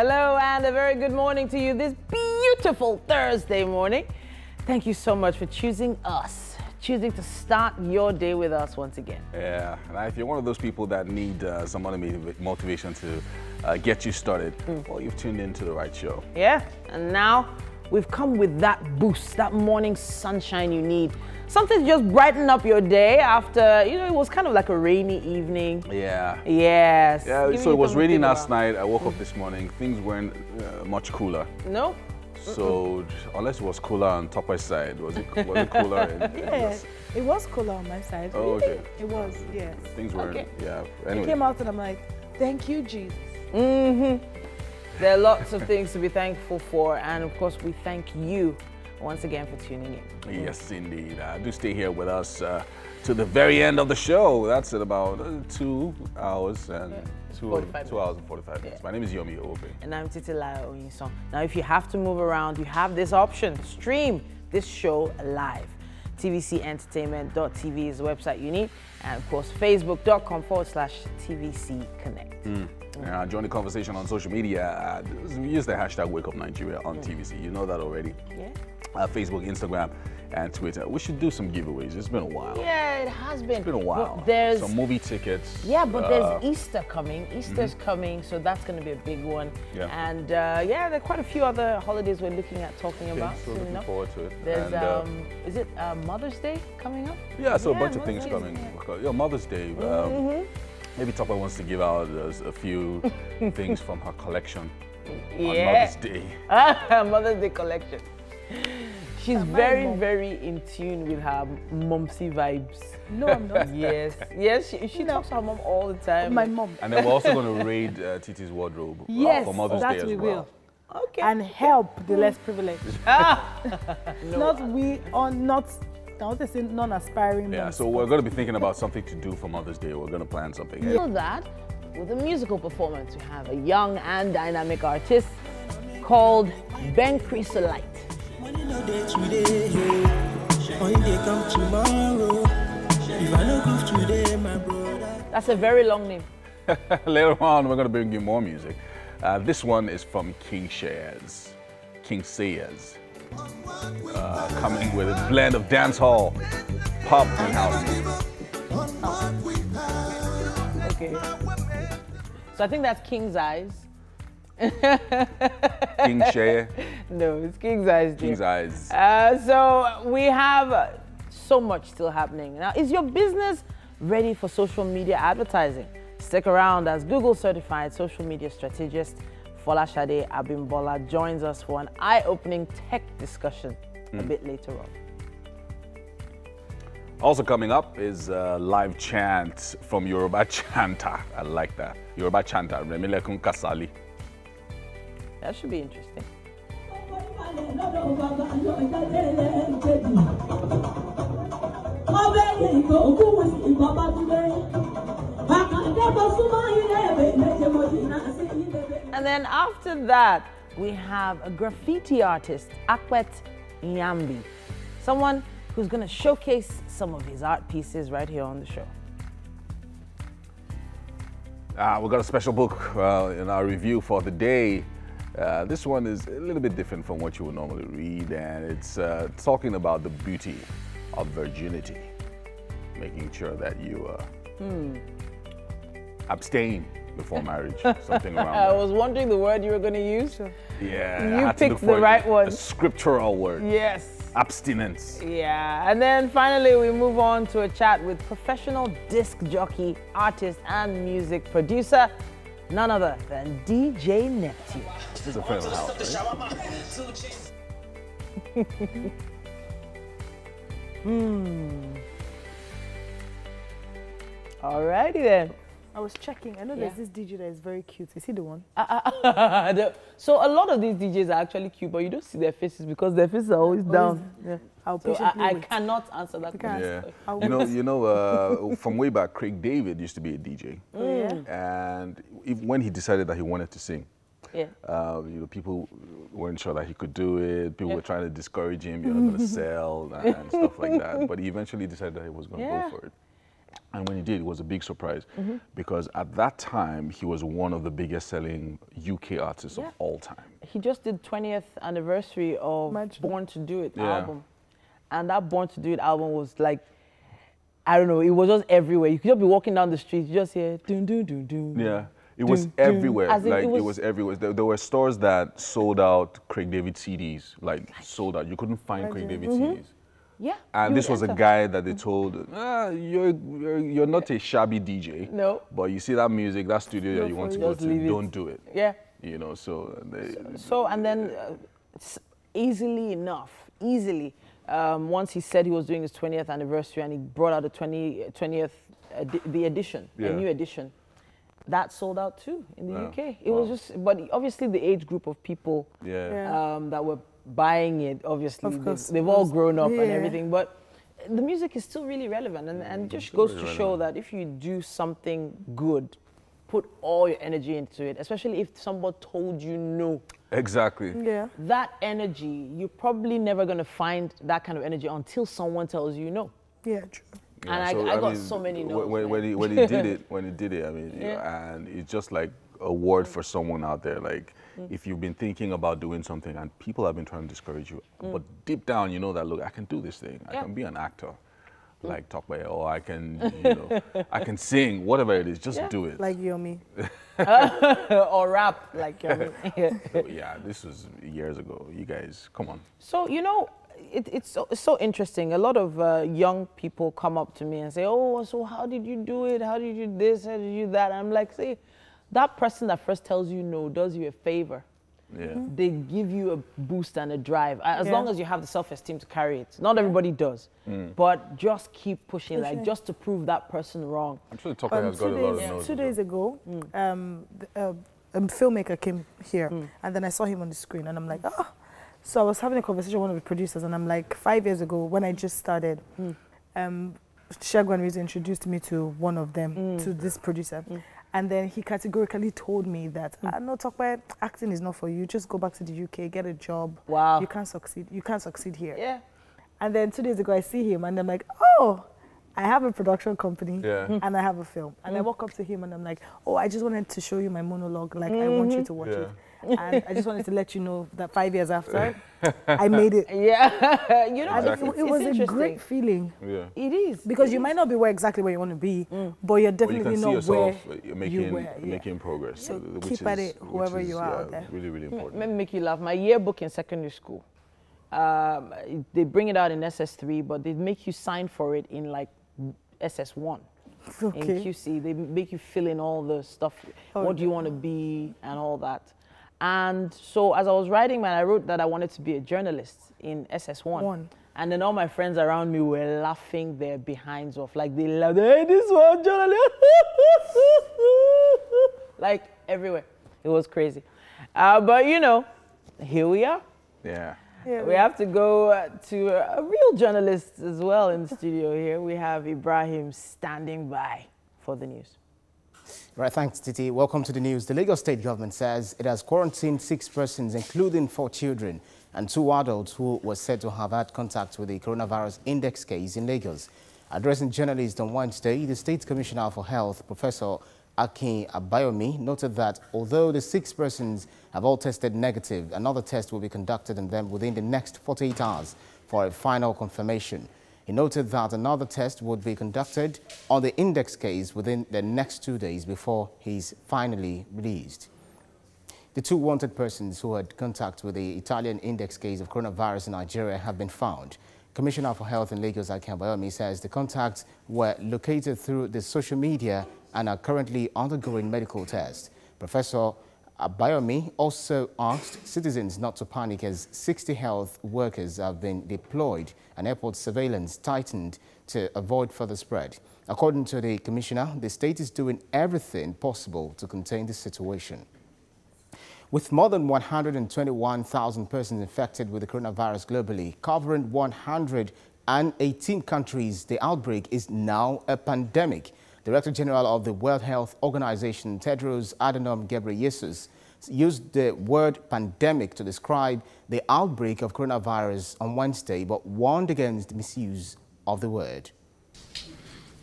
Hello, and a very good morning to you this beautiful Thursday morning. Thank you so much for choosing us, choosing to start your day with us once again. Yeah, and if you're one of those people that need uh, some motiva- motivation to uh, get you started, well, you've tuned into the right show. Yeah, and now we've come with that boost, that morning sunshine you need. Something to just brighten up your day after, you know, it was kind of like a rainy evening. Yeah. Yes. Yeah, giving so it was something raining last about. night. I woke up this morning. Things weren't uh, much cooler. No? So unless it was cooler on Topper side, was it was it cooler? In, Yeah, it was cooler on my side. Oh, okay. It was, yes. Things weren't. Okay. Yeah. I Anyway. came out and I'm like, thank you, Jesus. Mm-hmm. There are lots of things to be thankful for, and of course, we thank you once again for tuning in. Yes, indeed. Uh, do stay here with us uh, to the very end of the show. That's at about uh, two hours and two, 45 two hours and 45 minutes. Yeah. My name is Yomi Obe. And I'm Titila Oyinsan. Now, if you have to move around, you have this option. Stream this show live. TVCentertainment.tv is the website you need. And of course, Facebook.com forward slash TVC Connect. Uh, join the conversation on social media. Uh, use the hashtag Wake Up Nigeria on TVC. You know that already. Yeah? Uh, Facebook, Instagram, and Twitter. We should do some giveaways. It's been a while. Yeah, it has been. It's been a while. But there's some movie tickets. Yeah, but uh, there's Easter coming. Easter's coming, so that's going to be a big one. Yeah. And uh, yeah, there are quite a few other holidays we're looking at talking about so looking enough. forward to it. There's And, uh, um, is it uh, Mother's Day coming up? Yeah, so Yeah, a bunch of things Mother's coming. Because- Yeah, Mother's Day. Um, Maybe Topper wants to give out uh, a few things from her collection on Mother's Day. Mother's Day collection. She's my very, mom. very in tune with her momsy vibes. No, I'm not. Yes, yes, she, she talks to her mom all the time. my mom. And then we're also going to raid uh, Titi's wardrobe uh, Yes, for Mother's that Day as we well. will. Okay. And help the less privileged. not we or not, I want to say non-aspiring Yeah, so we're going to be thinking about something to do for Mother's Day. We're going to plan something. You know that with a musical performance, we have a young and dynamic artist called Ben Chrysolite. Money no day today, money they come tomorrow. If I no give today, my brother. That's a very long name. Later on, we're going to bring you more music. Uh, this one is from King Shares, King Sayers, uh, coming with a blend of dance hall, pop, and house. Okay. So I think that's King's Eyes. King Share, No, it's King's Eyes. dear. King's Eyes. Uh, so we have so much still happening. Now, is your business ready for social media advertising? Stick around as Google certified social media strategist Folashade Abimbola joins us for an eye-opening tech discussion a bit later on. Also coming up is uh, live chant from Yoruba Chanta. I like that. Yoruba Chanta, Remilekun Kasali. That should be interesting. And then after that, we have a graffiti artist, Akwet Nyambi, someone who's going to showcase some of his art pieces right here on the show. Uh, we've got a special book uh, in our review for the day. Uh, this one is a little bit different from what you would normally read, and it's uh, talking about the beauty of virginity, making sure that you uh, abstain before marriage, something around I was wondering the word you were going to use. Yeah, You I had to look picked the right one. A scriptural word. Yes. Abstinence. Yeah, and then finally we move on to a chat with professional disc jockey, artist, and music producer, none other than DJ Neptune. This is a friend of the house, right? Hmm. Alrighty then. I was checking. I know Yeah. there's this DJ that is very cute. Is he the one? The- so a lot of these DJs are actually cute, but you don't see their faces because their faces are always down. Yeah. I'll So I, I cannot answer that question. Yeah. You know, you know, uh, from way back, Craig David used to be a DJ, Yeah. and if, when he decided that he wanted to sing, Yeah. uh, you know, people weren't sure that he could do it. People were trying to discourage him. You're not going to sell and stuff like that. But he eventually decided that he was going to Yeah. go for it. And when he did, it was a big surprise Mm-hmm. because at that time he was one of the biggest selling UK artists Yeah. of all time. He just did 20th anniversary of Imagine. Born to Do It Yeah. album. And that Born to Do It album was like, I don't know, it was just everywhere. You could just be walking down the street, you just hear dun dun dun dun. Yeah. It was Dun, dun. everywhere. As like it it was- was, everywhere. There, there were stores that sold out Craig David CDs, like sold out. You couldn't find Craig David CDs. Yeah. And this would was a guy that they told, ah, you're, you're you're not a shabby DJ. No. But you see that music, that studio that you want to go to, leave it. don't do it. Yeah. You know, so they, So, and then uh, easily enough, easily, um, once he said he was doing his 20th anniversary and he brought out the 20, 20th, edi- the edition, Yeah. a new edition, that sold out too in the Yeah. UK. It was just, but obviously the age group of people yeah. Yeah. um, that were buying it, obviously, Of they've, course, they've all grown up and everything. But the music is still really relevant, and, and just goes to show relevant. that if you do something good, put all your energy into it, especially if someone told you no Exactly. Yeah. that energy, you're probably never going to find that kind of energy until someone tells you no. Yeah, true. And I- I got so many no's, When, when, he, when he did it, when he did it, I mean, you know, Yeah. and it's just like a word for someone out there. Like, Mm. if you've been thinking about doing something and people have been trying to discourage you, Mm. but deep down you know that, look, I can do this thing. I can be an actor, Mm. like talk by, or I can, you know, I can sing, whatever it is, just Yeah. do it. Like Yomi. or rap, like I mean. So, yeah, this was years ago. You guys, come on. So you know, it, it's, so, it's so interesting. A lot of uh, young people come up to me and say, "Oh, so how did you do it? How did you do this? How did you do that?" I'm like, "See, that person that first tells you no does you a favor. Yeah. They give you a boost and a drive, as Yeah. long as you have the self-esteem to carry it. Not everybody does, Mm. but just keep pushing, like Pushing. just to prove that person wrong. I'm sure Tucker Um, has got two a lot of days, two days ago, Mm. um, the, uh, a filmmaker came here, and then I saw him on the screen, and I'm like, oh. So I was having a conversation with one of the producers, and I'm like, five years ago, when I just started, Mm. um, Shagwan Riz introduced me to one of them, Mm. to this producer. And then he categorically told me that, Mm. ah, no, talk about acting is not for you. Just go back to the UK, get a job. Wow. You can't succeed. You can't succeed here. Yeah. And then two days ago, I see him, and I'm like, oh, I have a production company, Yeah. and I have a film. And I walk up to him, and I'm like, oh, I just wanted to show you my monologue. Like, I want you to watch Yeah. it. And I just wanted to let you know that five years after, I made it. Yeah, you know, And it's, it, it was a great feeling Yeah. It is because it you is. might not be where exactly where you want to be, but you're definitely can see not yourself where uh, making you were. yeah. making progress. So which keep at it, whoever is, you are out yeah, there. Really, really important. Let me make you laugh. My yearbook in secondary school, um, they bring it out in SS3, but they make you sign for it in like SS1. okay. In QC, they make you fill in all the stuff. Oh, what do you want to be and all that. And so as I was writing, man, I wrote that I wanted to be a journalist in SS1. One. And then all my friends around me were laughing their behinds off. Like they laughed, hey, this one journalist. like everywhere. It was crazy. Uh, but you know, here we are. Yeah. Yeah, We have to go uh, to a real journalist as well in the studio here. We have Ibrahim standing by for the news. Right, thanks, Titi. Welcome to the news. The Lagos State government says it has quarantined six persons, including four children and two adults who were said to have had contact with the coronavirus index case in Lagos. Addressing journalists on Wednesday, the State Commissioner for Health, Professor Akin Abayomi, noted that although the six persons have all tested negative, another test will be conducted on them within the next 48 hours for a final confirmation. He noted that another test would be conducted on the index case within the next two days before he's finally released. The two wanted persons who had contact with the Italian index case of coronavirus in Nigeria have been found. Commissioner for Health in Lagos, Akin says the contacts were located through the social media and are currently undergoing medical tests. Professor Abayomi also asked citizens not to panic as 60 health workers have been deployed and airport surveillance tightened to avoid further spread. According to the commissioner, the state is doing everything possible to contain the situation. With more than 121,000 persons infected with the coronavirus globally, covering 118 countries, the outbreak is now a pandemic. Director General of the World Health Organization, Tedros Adhanom Ghebreyesus, used the word pandemic to describe the outbreak of coronavirus on Wednesday, but warned against misuse of the word.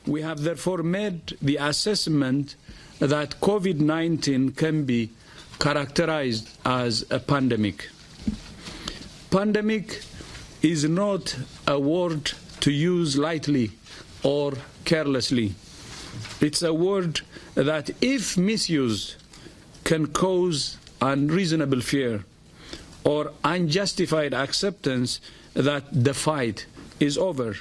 We have therefore made the assessment that COVID 19 can be characterized as a pandemic. Pandemic is not a word to use lightly or carelessly. It's a word that, if misused, can cause unreasonable fear or unjustified acceptance that the fight is over.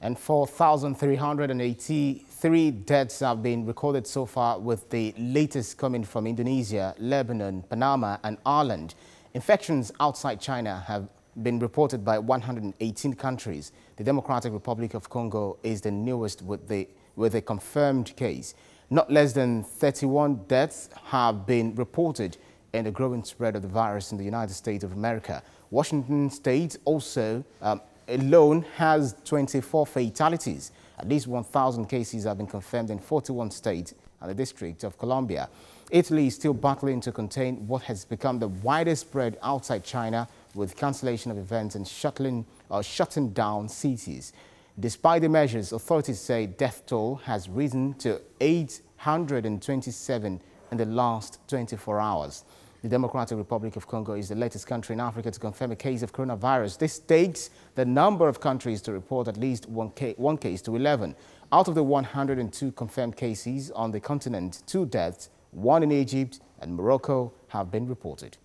And 4,383 deaths have been recorded so far, with the latest coming from Indonesia, Lebanon, Panama, and Ireland. Infections outside China have been reported by 118 countries. The Democratic Republic of Congo is the newest with, the, with a confirmed case. Not less than 31 deaths have been reported in the growing spread of the virus in the United States of America. Washington state also um, alone has 24 fatalities. At least 1,000 cases have been confirmed in 41 states and the District of Columbia. Italy is still battling to contain what has become the widest spread outside China with cancellation of events and shuttling, uh, shutting down cities. Despite the measures, authorities say death toll has risen to 827 in the last 24 hours. The Democratic Republic of Congo is the latest country in Africa to confirm a case of coronavirus. This takes the number of countries to report at least one, ca one case to 11. Out of the 102 confirmed cases on the continent, two deaths, one in Egypt and Morocco, have been reported.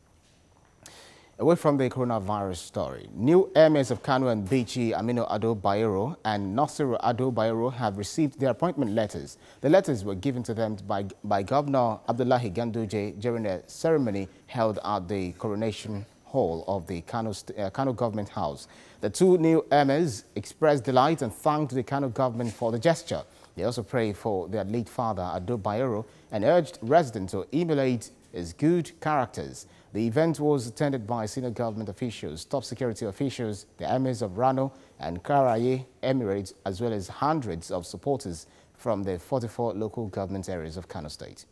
Away from the coronavirus story, new emirs of Kano and Bichi, Aminu Ado Bayero and Nasiru Ado Bayero have received their appointment letters. The letters were given to them by, by Governor Abdullahi Ganduje during a ceremony held at the coronation hall of the Kano, uh, Kano government house. The two new emirs expressed delight and thanked the Kano government for the gesture. They also prayed for their late father, Ado Bayero, and urged residents to emulate his good characters. The event was attended by senior government officials, top security officials, the emirs of Rano and Karaye Emirates, as well as hundreds of supporters from the 44 local government areas of Kano State.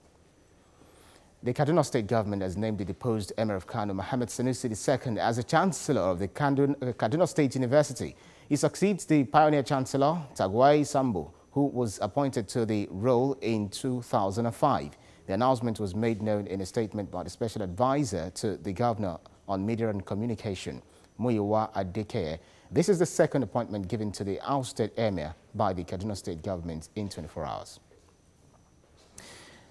The Kaduna State government has named the deposed Emir of Kano, Mohammed Sanusi II, as the Chancellor of the uh, Kaduna State University. He succeeds the pioneer Chancellor, Tagwai Sambo, who was appointed to the role in 2005. The announcement was made known in a statement by the Special Advisor to the Governor on Media and Communication, Muyiwa Adekeye. This is the second appointment given to the ousted emir by the Kaduna State government in 24 hours.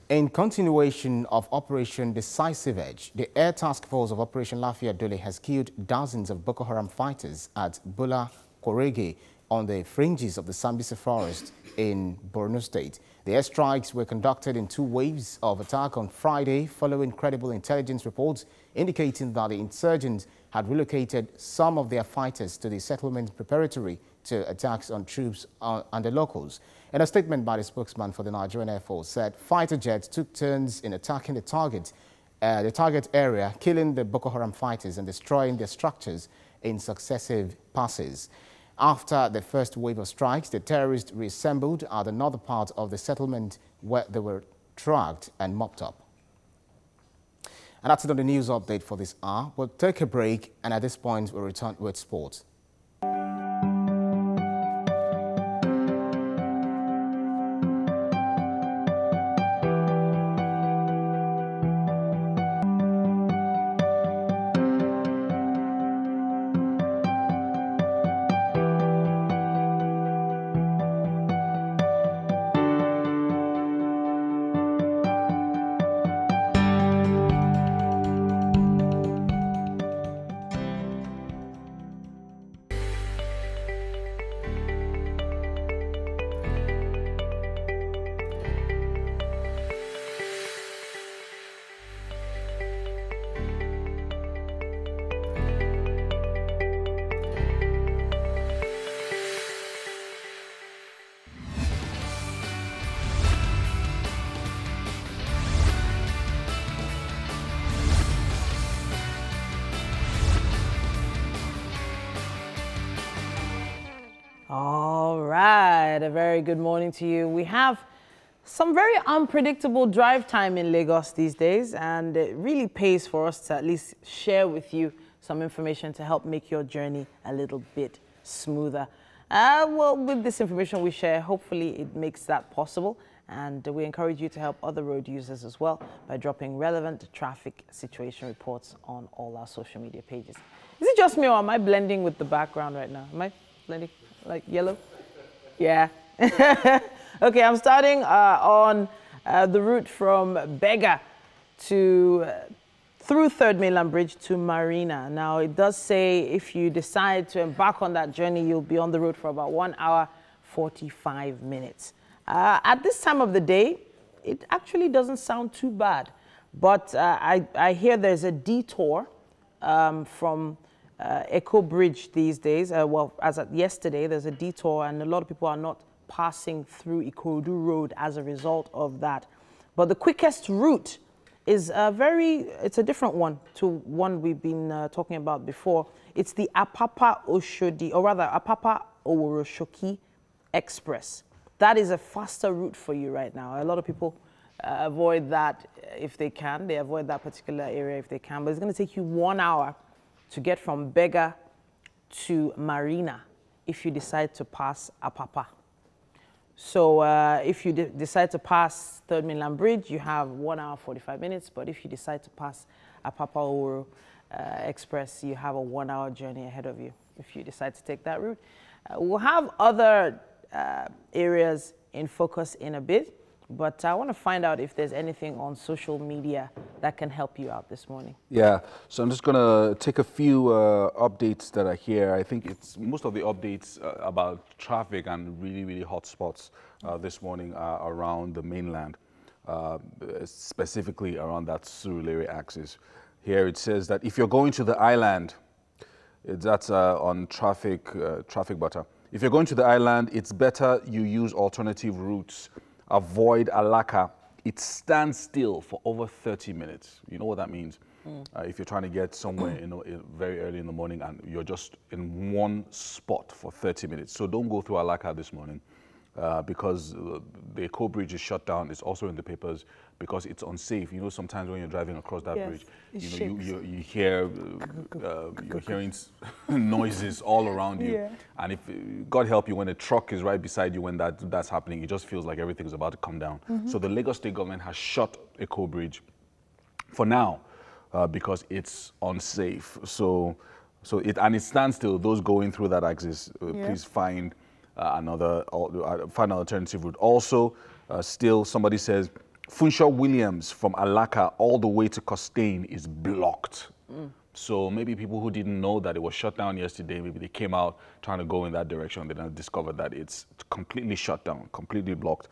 In continuation of Operation Decisive Edge, the Air Task Force of Operation Lafia Dole has killed dozens of Boko Haram fighters at Bula Korege on the fringes of the Sambisa forest in Borno State. The airstrikes were conducted in two waves of attack on Friday following credible intelligence reports indicating that the insurgents had relocated some of their fighters to the settlement preparatory to attacks on troops uh, and the locals. In a statement by the spokesman for the Nigerian Air Force said fighter jets took turns in attacking the target, uh, the target area, killing the Boko Haram fighters and destroying their structures in successive passes. After the first wave of strikes, the terrorists reassembled at another part of the settlement where they were tracked and mopped up. And that's the news update for this hour. We'll take a break and at this point we'll return with sports. To you. We have some very unpredictable drive time in Lagos these days, and it really pays for us to at least share with you some information to help make your journey a little bit smoother. Uh, well, with this information we share, hopefully it makes that possible. And we encourage you to help other road users as well by dropping relevant traffic situation reports on all our social media pages. Is it just me or am I blending with the background right now? Am I blending like yellow? Yeah. okay, I'm starting uh, on uh, the route from Berger to uh, through Third Mainland Bridge to Marina. Now, it does say if you decide to embark on that journey, you'll be on the road for about one hour, 45 minutes. Uh, at this time of the day, it actually doesn't sound too bad. But uh, I, I hear there's a detour um, from uh, Eko Bridge these days. Well, as of yesterday, there's a detour, and a lot of people are not passing through Ikorodu Road as a result of that. But the quickest route is a very, it's a different one to one we've been uh, talking about before. It's the Apapa Oshodi, or rather Apapa Oworoshoki Express. That is a faster route for you right now. A lot of people uh, avoid that if they can. They avoid that particular area if they can. But it's going to take you one hour to get from Berger to Marina if you decide to pass Apapa. So uh, if you de decide to pass Third Mainland Bridge, you have one hour 45 minutes. But if you decide to pass Apapa Oro uh, Express, you have a one hour journey ahead of you if you decide to take that route. Uh, we'll have other uh, areas in focus in a bit. But I want to find out if there's anything on social media that can help you out this morning. Yeah, so I'm just going to take a few uh, updates that are here. I think it's most of the updates uh, about traffic and really, really hot spots uh, this morning are around the mainland, uh, specifically around that Surulere axis. Here it says that if you're going to the island, that's uh, on traffic, uh, traffic butter. If you're going to the island, it's better you use alternative routes avoid Alaka, it stands still for over 30 minutes. You know what that means? Mm. Uh, if you're trying to get somewhere you know, very early in the morning and you're just in one spot for 30 minutes. So don't go through Alaka this morning uh, because uh, the Eko bridge is shut down. It's also in the papers because it's unsafe. You know, sometimes when you're driving across that yes, bridge, you know, you, you, you, hear, uh, you're hearing noises all around you. Yeah. And if, God help you, when a truck is right beside you when that, that's happening, it just feels like everything is about to come down. Mm -hmm. So the Lagos state government has shut Eko bridge for now uh, because it's unsafe. So, so it, and it stands still. Those going through that axis, uh, yeah. please find uh, another, uh, find an alternative route. Also, uh, still somebody says, Funsho Williams from Alaka all the way to Costain is blocked. Mm. So maybe people who didn't know that it was shut down yesterday, maybe they came out trying to go in that direction. They then discovered that it's completely shut down, completely blocked.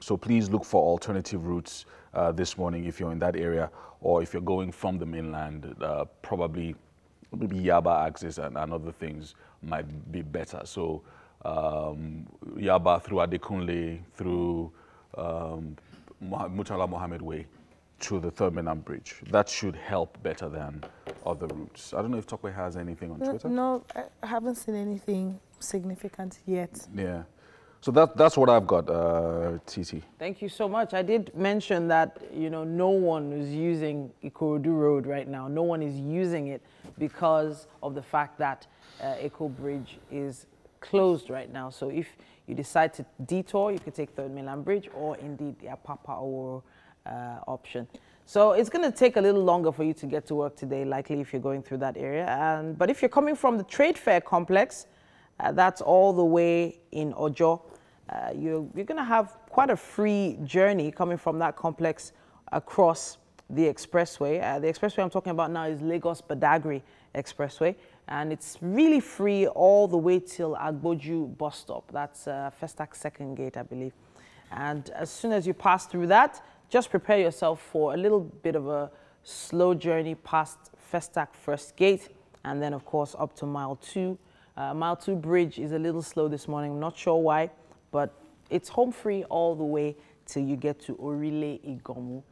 So please look for alternative routes uh, this morning if you're in that area or if you're going from the mainland, uh, probably maybe Yaba axis and, and, other things might be better. So um, Yaba through Adekunle, through um, Murtala Mohammed Way to the Third Mainland Bridge. That should help better than other routes. I don't know if Tokwe has anything on no, Twitter. No, I haven't seen anything significant yet. Yeah. So that, that's what I've got, uh, TT. Thank you so much. I did mention that, you know, no one is using Ikorodu Road right now. No one is using it because of the fact that uh, Eko Bridge is closed right now. So if you decide to detour, you could take Third Mainland Bridge or indeed the Apapa or uh, option. So it's going to take a little longer for you to get to work today, likely if you're going through that area. And, but if you're coming from the trade fair complex, uh, that's all the way in Ojo. Uh, you're, you're going to have quite a free journey coming from that complex across the expressway. Uh, the expressway I'm talking about now is Lagos Badagry Expressway and it's really free all the way till Agboju bus stop. That's uh, Festac second gate, I believe. And as soon as you pass through that, just prepare yourself for a little bit of a slow journey past Festac first gate, and then of course up to mile two. Uh, mile two bridge is a little slow this morning. I'm not sure why, but it's home free all the way till you get to Orile Iganmu.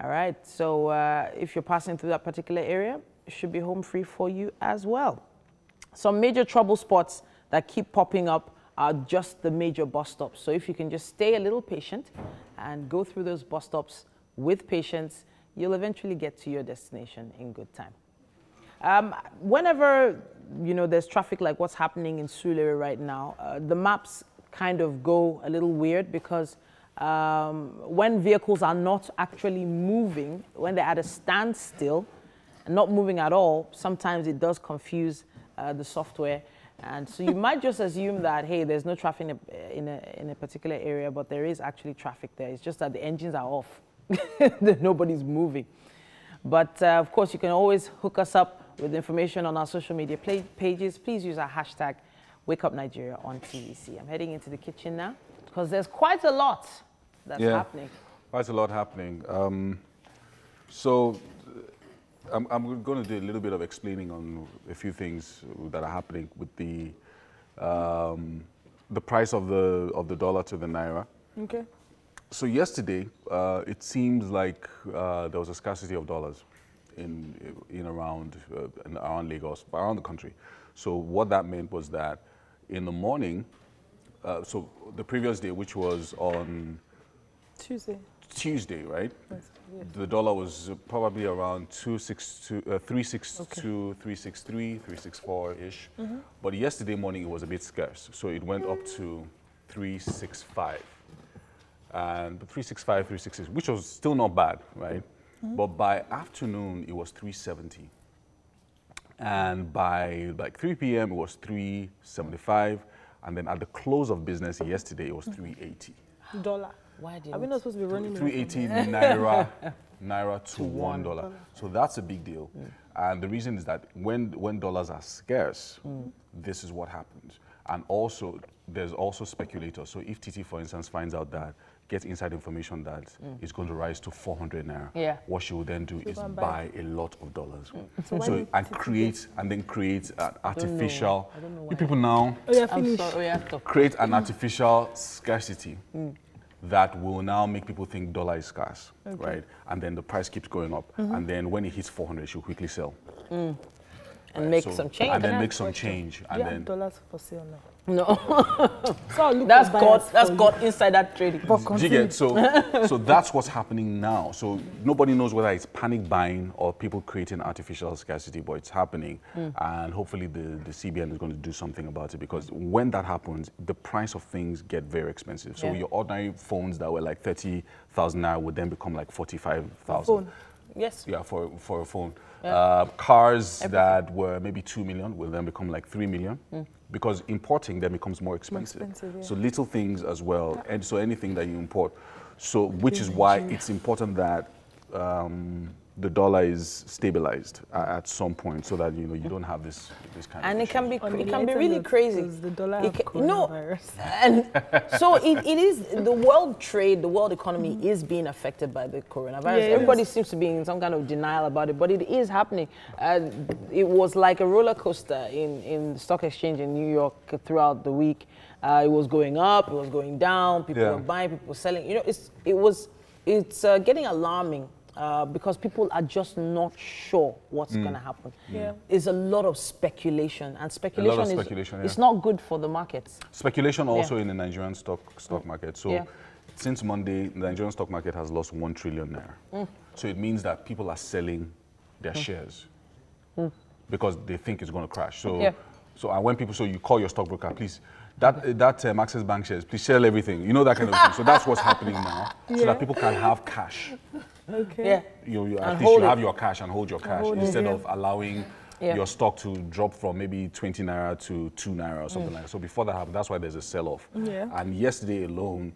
All right, so uh, if you're passing through that particular area, should be home free for you as well. Some major trouble spots that keep popping up are just the major bus stops. So if you can just stay a little patient and go through those bus stops with patience, you'll eventually get to your destination in good time. Um, whenever you know there's traffic like what's happening in Sulere right now, uh, the maps kind of go a little weird because um, when vehicles are not actually moving, when they're at a standstill, and not moving at all, sometimes it does confuse uh, the software. And so you might just assume that, hey, there's no traffic in a, in, a, in a particular area, but there is actually traffic there. It's just that the engines are off. Nobody's moving. But uh, of course, you can always hook us up with information on our social media pages. Please use our hashtag WakeUpNigeria on TVC. I'm heading into the kitchen now because there's quite a lot that's yeah, happening. Quite a lot happening. Um, so I'm, I'm, going to do a little bit of explaining on a few things that are happening with the um, the price of the of the dollar to the naira. Okay. So yesterday, uh, it seems like uh, there was a scarcity of dollars in in around uh, in, around Lagos, around the country. So what that meant was that in the morning, uh, so the previous day, which was on Tuesday. Tuesday, right? Yes, yes. The dollar was probably around 262, uh, 362, okay. 363, 364-ish. Mm -hmm. But yesterday morning it was a bit scarce, so it went up to 365. And 365, 366, which was still not bad, right? Mm -hmm. But by afternoon it was 370. And by like 3 p.m. it was 375. And then at the close of business yesterday it was 380. Dollar. Why did Are we not supposed to be running 380 naira naira to, to one dollar. So that's a big deal. Mm. And the reason is that when when dollars are scarce, mm. this is what happens. And also there's also speculators. So if TT, for instance, finds out that gets inside information that mm. it's going to rise to 400 naira. Yeah. What she will then do is buy a lot of dollars. Mm. So, so and create and then create an artificial. I don't know. I don't know people now. Oh yeah, finish. Oh, yeah, create an artificial scarcity. Mm that will now make people think dollar is scarce, okay. right? And then the price keeps going up. Mm -hmm. And then when it hits 400, she'll quickly sell. Mm. And right? make so, some change. And then make some change. And yeah, then dollars for sale now. No. so that's got that's got insider trading. you get so so that's what's happening now. So nobody knows whether it's panic buying or people creating artificial scarcity, but it's happening. Mm. And hopefully the, the CBN is going to do something about it because when that happens, the price of things get very expensive. So yeah. your ordinary phones that were like 30,000 now would then become like 45,000. Yes. Yeah, for, for a phone. Yeah. Uh, cars Everything. that were maybe 2 million will then become like 3 million. Mm because importing then becomes more expensive. More expensive yeah. So little things as well, and so anything that you import. So which is why it's important that um, the dollar is stabilized at some point so that you know you don't have this this kind and of it can be it can be really crazy. the dollar it can, no and so it, it is the world trade the world economy mm. is being affected by the coronavirus. Yes. everybody seems to be in some kind of denial about it but it is happening. Uh, it was like a roller coaster in in the stock exchange in New York throughout the week. Uh, it was going up it was going down people yeah. were buying people were selling. You know it's it was it's uh, getting alarming uh, because people are just not sure what's mm. going to happen. Yeah. There's a lot of speculation, and speculation, is speculation, yeah. it's not good for the markets. Speculation also yeah. in the Nigerian stock stock market. So yeah. since Monday, the Nigerian stock market has lost one trillion naira. Mm. So it means that people are selling their mm. shares mm. because they think it's going to crash. So, so and when people, so you call your stockbroker, please that that um, Access Bank shares, please sell everything. You know that kind of thing. So that's what's happening now, yeah. so that people can have cash. Okay. Yeah. You, you at least you it. have your cash and hold your cash hold instead it, yeah. of allowing yeah. your stock to drop from maybe 20 naira to 2 naira or something mm. like that. So before that happens, that's why there's a sell-off. Yeah. And yesterday alone,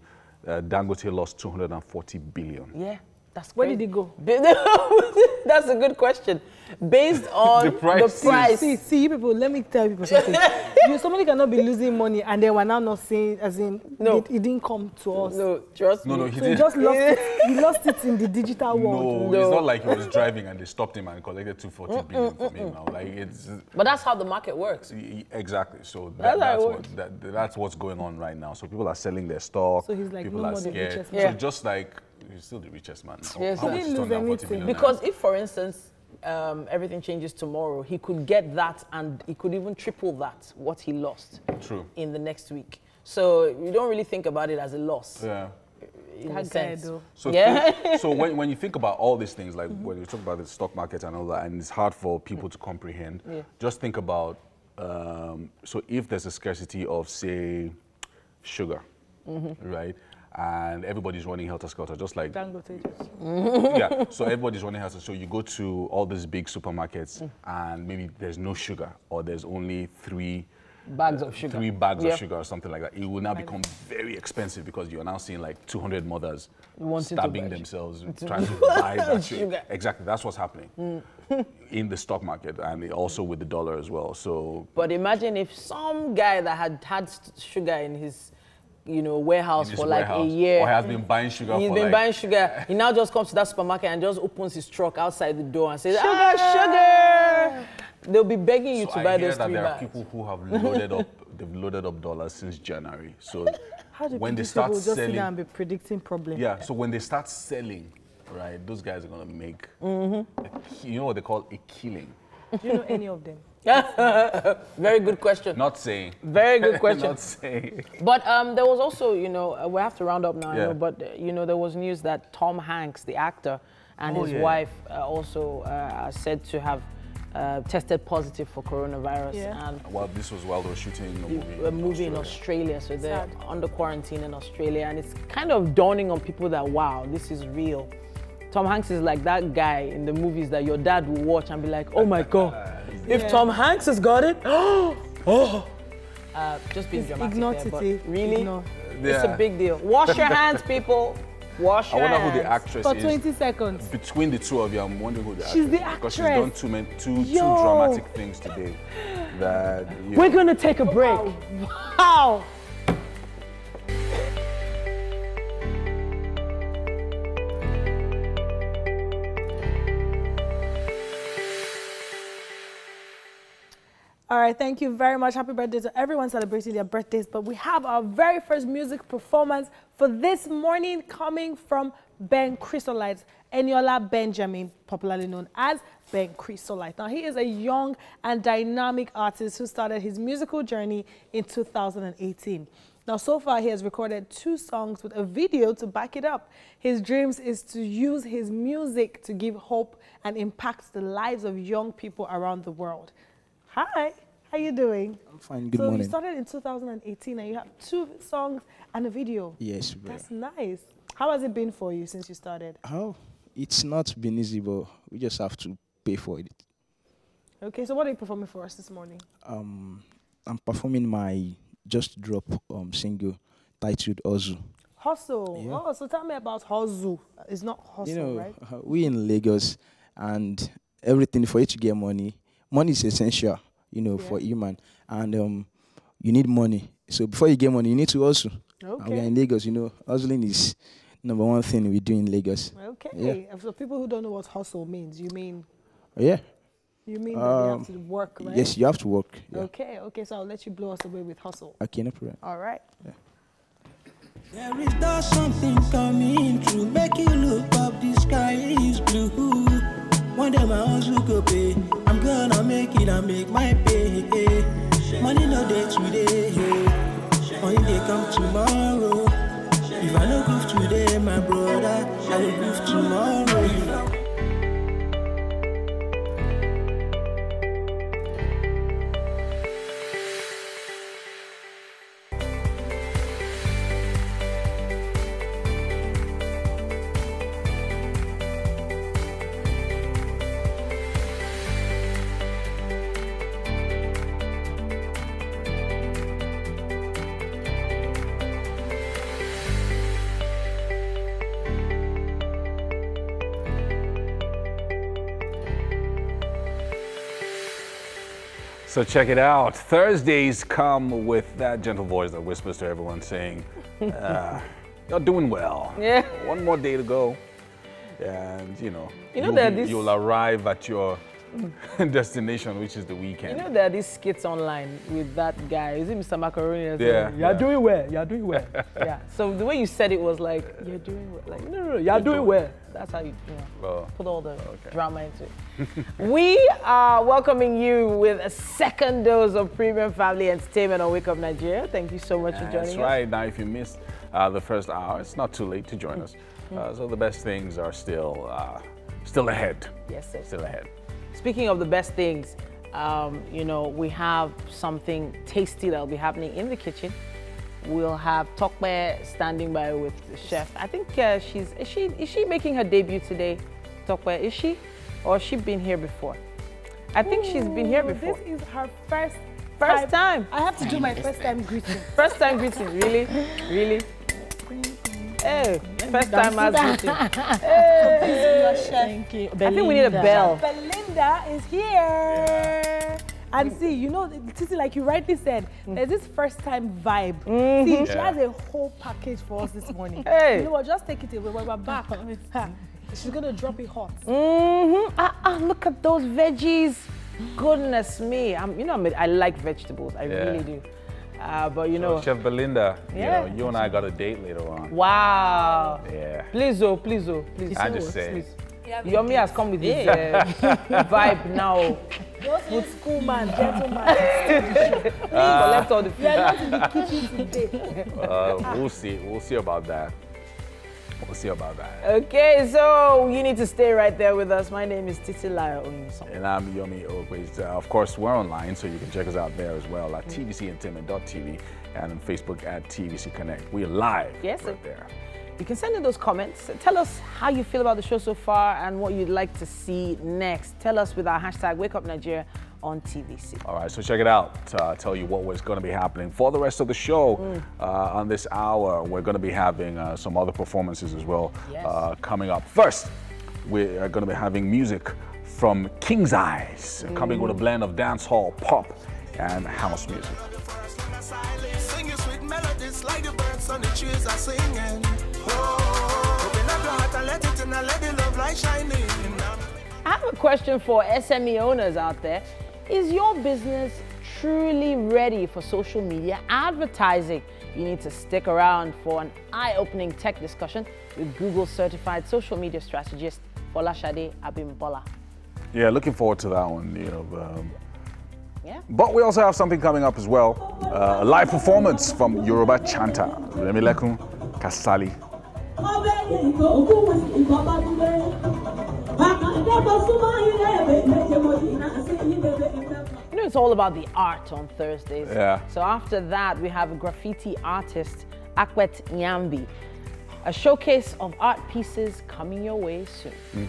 uh, Dangote lost 240 billion. Yeah. That's Where did he go? That's a good question. Based on the price. The price. See, see, people, let me tell people something. you, somebody cannot be losing money and they were now not saying, as in, no. it, it didn't come to us. No, trust no, me. No, he so did. He just lost it. He lost it in the digital world. No, no, it's not like he was driving and they stopped him and collected 240 mm, billion mm, from mm, him mm. now. Like it's. But that's how the market works. Exactly. So that, that's, that's what that, that's what's going on right now. So people are selling their stock. So he's like, people no are scared. Yeah. So just like he's still the richest man. Yes, he didn't lose anything. Because if, for instance, um, everything changes tomorrow, he could get that and he could even triple that, what he lost True. in the next week. So you don't really think about it as a loss. Yeah. in a That guy, sense. So, Yeah. think- so when, when you think about all these things, like when you talk about the stock market and all that, and it's hard for people to comprehend, Yeah. just think about, um, so if there's a scarcity of, say, sugar, Mm-hmm. right? And everybody's running helter-skelter, just like Dangote yeah, so everybody's running house. So you go to all these big supermarkets Mm. and maybe there's no sugar or there's only three Bags of sugar. three bags Yeah. of sugar or something like that. It will now become very expensive because you're now seeing like 200 mothers Wanting stabbing themselves trying to buy that sugar. Mm. Exactly, that's what's happening in the stock market and also with the dollar as well. So But imagine if some guy that had had sugar in his, you know, warehouse for like warehouse, a year. or has been buying sugar He's for been like, buying sugar. He now just comes to that supermarket and just opens his truck outside the door and says, "Sugar, sugar." They'll be begging you So to I buy hear those that three there are people who have loaded up, they've loaded up dollars since January. So How do when they start just selling, there and be predicting problems? yeah. So when they start selling, right, those guys are gonna make, Mm-hmm. a you know what they call a killing. Do you know any of them? Very good question. Not saying. Very good question. Not saying. But um, there was also, you know, uh, we have to round up now, I Yeah. know, but, uh, you know, there was news that Tom Hanks, the actor, and Oh, his yeah. wife uh, also uh, are said to have uh, tested positive for coronavirus. Yeah. And Well, this was while they were shooting a movie. a movie in Australia. Australia, so they're Sad. under quarantine in Australia, and it's kind of dawning on people that wow, this is real. Tom Hanks is like that guy in the movies that your dad will watch and be like, oh my god, if Yeah. Tom Hanks has got it, oh, uh, just being dramatic Ignore there, but really, Ignore. it's a big deal. Wash your hands, people. Wash I wonder hands. who the actress is. For is. 20 seconds. Between the two of you, I'm wondering who the She's actress the is. Because she's actress. done too many, two, two dramatic things today. That you We're gonna take a break. Wow. All right, thank you very much. Happy birthday to everyone celebrating their birthdays. But we have our very first music performance for this morning coming from Ben Chrysolite, Eniola Benjamin, popularly known as Ben Chrysolite. Now, he is a young and dynamic artist who started his musical journey in 2018. Now, so far, he has recorded two songs with a video to back it up. His dreams is to use his music to give hope and impact the lives of young people around the world. Hi, how are you doing? I'm fine. Good so morning. you started in 2018 and you have two songs and a video. yes, bro. That's nice. How has it been for you since you started? Oh, It's not been easy, but we just have to pay for it. Okay, so what are you performing for us this morning? Um, I'm performing my just drop um single titled Ozu. Hustle. Yeah. Oh, so tell me about hustle. It's not hustle, you know, right? uh, we in Lagos, and everything for you to get money. Money is essential, you know, for Yeah. human, and um, you need money. So before you get money, you need to hustle. And we are in Lagos, you know, hustling is number one thing we do in Lagos. Okay. And For people who don't know what hustle means, you mean Yeah. you mean that you have Um, to work, right? Yes, you have to work. Yeah. Okay, okay, so I'll let you blow us away with hustle. Okay, no problem. All right. There is that something coming through, make you look up, the sky is blue. One day my hustle go pay, I'm gonna make it and make my pay. Eh. Money no day today, eh. money they come tomorrow. If I no give today, my brother, I will give tomorrow. So check it out. Thursdays come with that gentle voice that whispers to everyone saying, uh, you're doing well. Yeah. One more day to go. And, you know, You know you'll, there are be- these- you'll arrive at your destination, which is the weekend. You know there are these skits online with that guy. Is it Mr. Macaroni? Yeah. You're yeah. doing well. You're doing well. yeah. So the way you said it was like you're doing well. Like no, no, no. You're doing well. That's how you, you know, Well, put all the okay. drama into it. we are welcoming you with a second dose of premium family entertainment on Wake Up Nigeria. Thank you so much for joining That's us. That's right. Now, if you missed uh, the first hour, it's not too late to join us. Mm. Uh, so the best things are still uh, still ahead. Yes, sir. Still ahead. Speaking of the best things, um, you know, we have something tasty that'll be happening in the kitchen. We'll have Tokwe standing by with the chef. I think uh, she's is she is she making her debut today? Tokwe, is she, or has she been here before? I think she's been here before. This is her first First time. I have to do my first time greeting. First time greeting, really, really. Hey, first time as greeting. Thank you. I think we need a bell. Belinda is here. And see, you know, Titi, like you rightly said, there's this first time vibe. See, she has a whole package for us this morning. Hey. You know what? Just take it away when we're back. She's gonna drop it hot. Mm-hmm. Ah, ah, look at those veggies. Goodness me. I'm, you know, I'm, I like vegetables. I Yeah. really do. Uh, but you know, Chef Belinda, Yeah. you know, you and I got a date later on. wow. Yeah. Please, oh, please, oh, please. I just say. Please. Yomi has come with his uh, vibe now. Just good school man, gentleman. Please Collect all the We are food. not in the kitchen today. Uh, we'll see. We'll see about that. We'll see about that. Okay, so you need to stay right there with us. My name is Titi Laya Oyinsan. And I'm Yomi Okwe's. Uh, of course, we're online, so you can check us out there as well at tvcentertainment.tv and on Facebook at TVC Connect. We're live Yes, right there. You can send in those comments. Tell us how you feel about the show so far and what you'd like to see next. Tell us with our hashtag Wake Up Nigeria on TVC. All right, so check it out. Uh, tell you what was going to be happening for the rest of the show Mm. uh, on this hour. We're going to be having uh, some other performances as well Yes. uh, coming up. First, we are going to be having music from King's Eyes, coming with a blend of dance hall, pop, and house music. Singing sweet melodies like the birds on the trees are singing. Oh, open up your heart and let it in and let the love light shine in. I have a question for SME owners out there. Is your business truly ready for social media advertising? You need to stick around for an eye-opening tech discussion with Google certified social media strategist Folashade Abimbola. Yeah, looking forward to that one. You know, um, Yeah. but we also have something coming up as well. Uh, a live performance from Yoruba chanter Remilekun Kasali. You know, it's all about the art on Thursdays. Yeah. So after that, we have a graffiti artist Akwet Nyambi. A showcase of art pieces coming your way soon.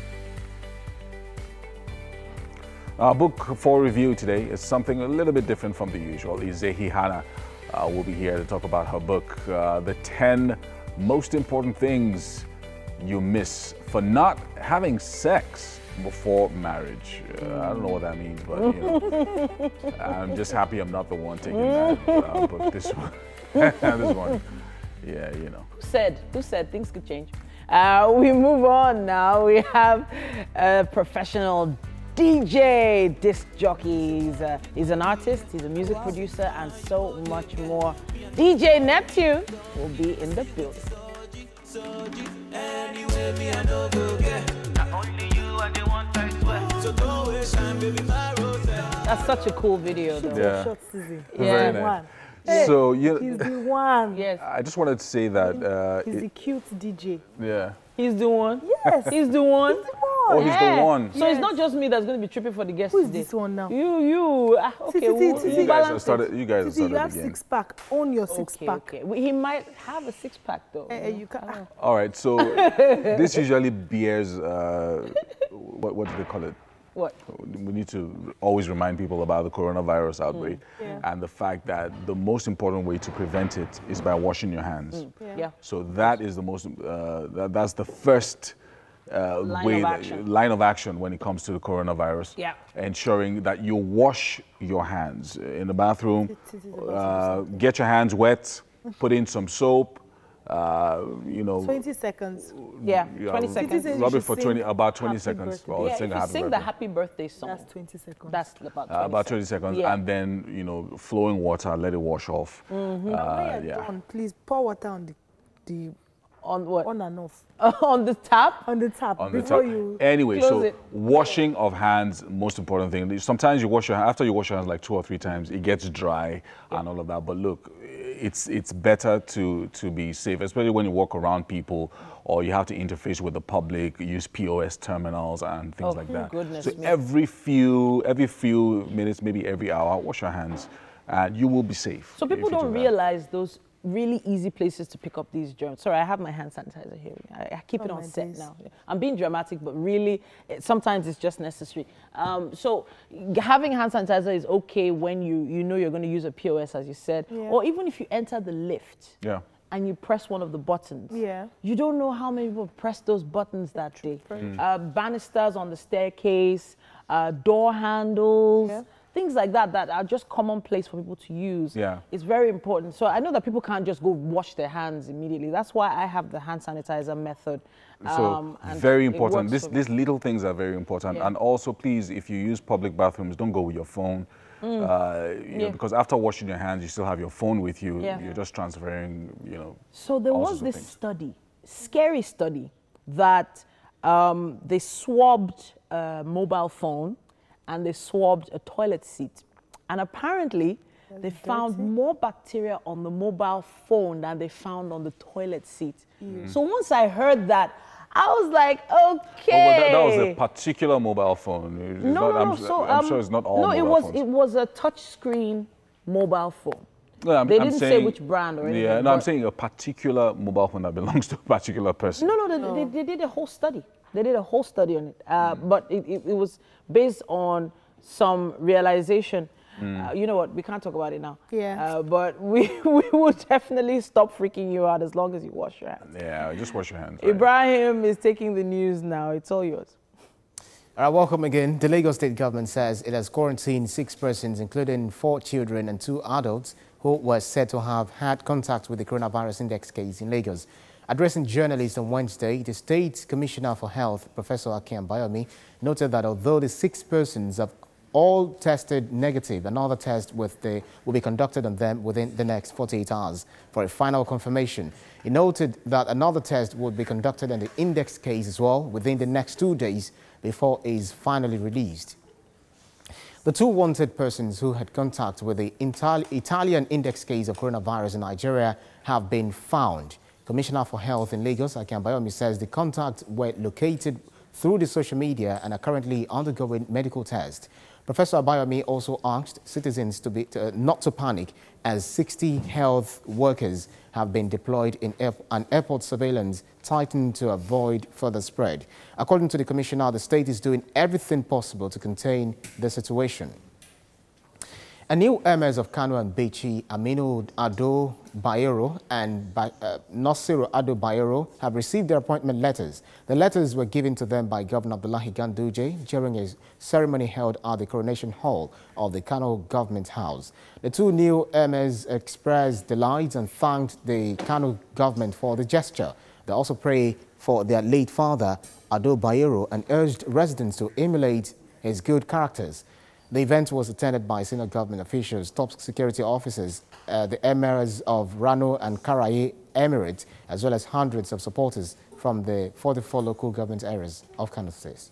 Our book for review today is something a little bit different from the usual. Izehi Hana uh, will be here to talk about her book, uh, The 10 Most Important Things You Miss for Not Having Sex Before Marriage. Uh, I don't know what that means, but you know, I'm just happy I'm not the one taking that uh, book. This one, this one, yeah, you know. Who said? Who said things could change? Uh, we move on now. We have a professional DJ disc jockey. He's, a, he's an artist, he's a music producer, and so much more. DJ Neptune will be in the building. That's such a cool video, though. Yeah. Short season. Yeah. Very One. nice. So, He's you the one. Yes, I just wanted to say that, uh, He's the it- cute DJ. yeah. He's the one. Yes. He's the one. He's the Oh, one. he's Yeah. the one. So it's not just me that's going to be tripping for the guests Who is today. this one now? You, you. Ah, okay, Titi, we'll- Titi. we'll You guys have balance started. You guys have See, you have the six pack. Own your six Okay, pack. okay. He might have a six pack though. Eh, you can. ah, All right, so this usually bears uh, what, what do they call it? What? We need to always remind people about the coronavirus outbreak Yeah. and the fact that the most important way to prevent it is by washing your hands. Yeah. So that is the most. Uh, that, that's the first. Uh, Line way of that- action. line of action when it comes to the coronavirus. Yeah. Ensuring that you wash your hands in the bathroom. Uh, get your hands wet. Put in some soap. Uh, you know, 20 seconds. Yeah, yeah, 20 seconds. Rub it for 20, about 20 happy seconds. birthday. Or yeah, sing if a you happy sing birthday. the happy birthday song, That's 20 seconds. that's about 20 Uh, about 20 seconds. seconds, Yeah. and then you know, flowing water, let it wash off. Mm-hmm. Uh, when you're yeah. done, please pour water on the, the on what? on and off. on the tap? On the tap on the before top. you. Anyway, so it. washing of hands, most important thing. Sometimes you wash your after you wash your hands like two or three times, it gets dry and all of that. But look, it's it's better to to be safe, especially when you walk around people or you have to interface with the public, use POS terminals and things Oh, like that. goodness so me. every few every few minutes, maybe every hour, wash your hands, and you will be safe. So people don't that. realize those really easy places to pick up these germs. Sorry, I have my hand sanitizer here. I, I keep it Oh, on set days. now. I'm being dramatic, but really, it, sometimes it's just necessary. Um, so having hand sanitizer is okay when you, you know you're going to use a POS, as you said, Yeah. or even if you enter the lift. Yeah. And you press one of the buttons. Yeah. You don't know how many people press those buttons that day. Mm. Uh, banisters on the staircase, uh, door handles, Yeah. Things like that that are just commonplace for people to use. Yeah. It's very important. So I know that people can't just go wash their hands immediately. That's why I have the hand sanitizer method. So um, and very important. This, these little things are very important. Yeah. And also, please, if you use public bathrooms, don't go with your phone. Uh, you know, Mm. Yeah. because after washing your hands, you still have your phone with you. Yeah. You're just transferring, you know. So there was this study, scary study, that um, they swabbed a mobile phone and they swabbed a toilet seat. And apparently, they found more bacteria on the mobile phone than they found on the toilet seat. So once I heard that, I was like, okay. Oh, well, that, that was a particular mobile phone. It's no, not, no, I'm, So I'm um, sure it's not all No, it was phones. it was a touch screen mobile phone. No, I'm- they I'm didn't say which brand or anything. Yeah, no, I'm saying a particular mobile phone that belongs to a particular person. No, no, they, They, they did a whole study. They did a whole study on it, uh, but it, it, it was based on some realization. Uh, you know what? We can't talk about it now. Yeah. Uh, but we we will definitely stop freaking you out as long as you wash your hands. Yeah, just wash your hands. right? Ibrahim is taking the news now. It's all yours. All right, welcome again. The Lagos State government says it has quarantined six persons, including four children and two adults, who were said to have had contact with the coronavirus index case in Lagos. Addressing journalists on Wednesday, the State Commissioner for Health, Professor Akin Abayomi, noted that although the six persons have all tested negative, another test with the, will be conducted on them within the next 48 hours for a final confirmation. He noted that another test would be conducted on the index case as well within the next two days before it is finally released. The two wanted persons who had contact with the Ital- Italian index case of coronavirus in Nigeria have been found. Commissioner for Health in Lagos, Akin Abayomi, says the contacts were located through the social media and are currently undergoing medical tests. Professor Abayomi also asked citizens to be, to, uh, not to panic as 60 health workers have been deployed in air, and airport surveillance tightened to avoid further spread. According to the commissioner, the state is doing everything possible to contain the situation. A new emirs of Kano and Bichi, Aminu Ado Bayero and ba uh, Nasiru Ado Bayero, have received their appointment letters. The letters were given to them by Governor Abdullahi Ganduje during a ceremony held at the Coronation Hall of the Kano Government House. The two new emirs expressed delight and thanked the Kano government for the gesture. They also prayed for their late father, Ado Bayero, and urged residents to emulate his good characters. The event was attended by senior government officials, top security officers, uh, the emirs of Rano and Karaye Emirates, as well as hundreds of supporters from the 44 local government areas of Kano State.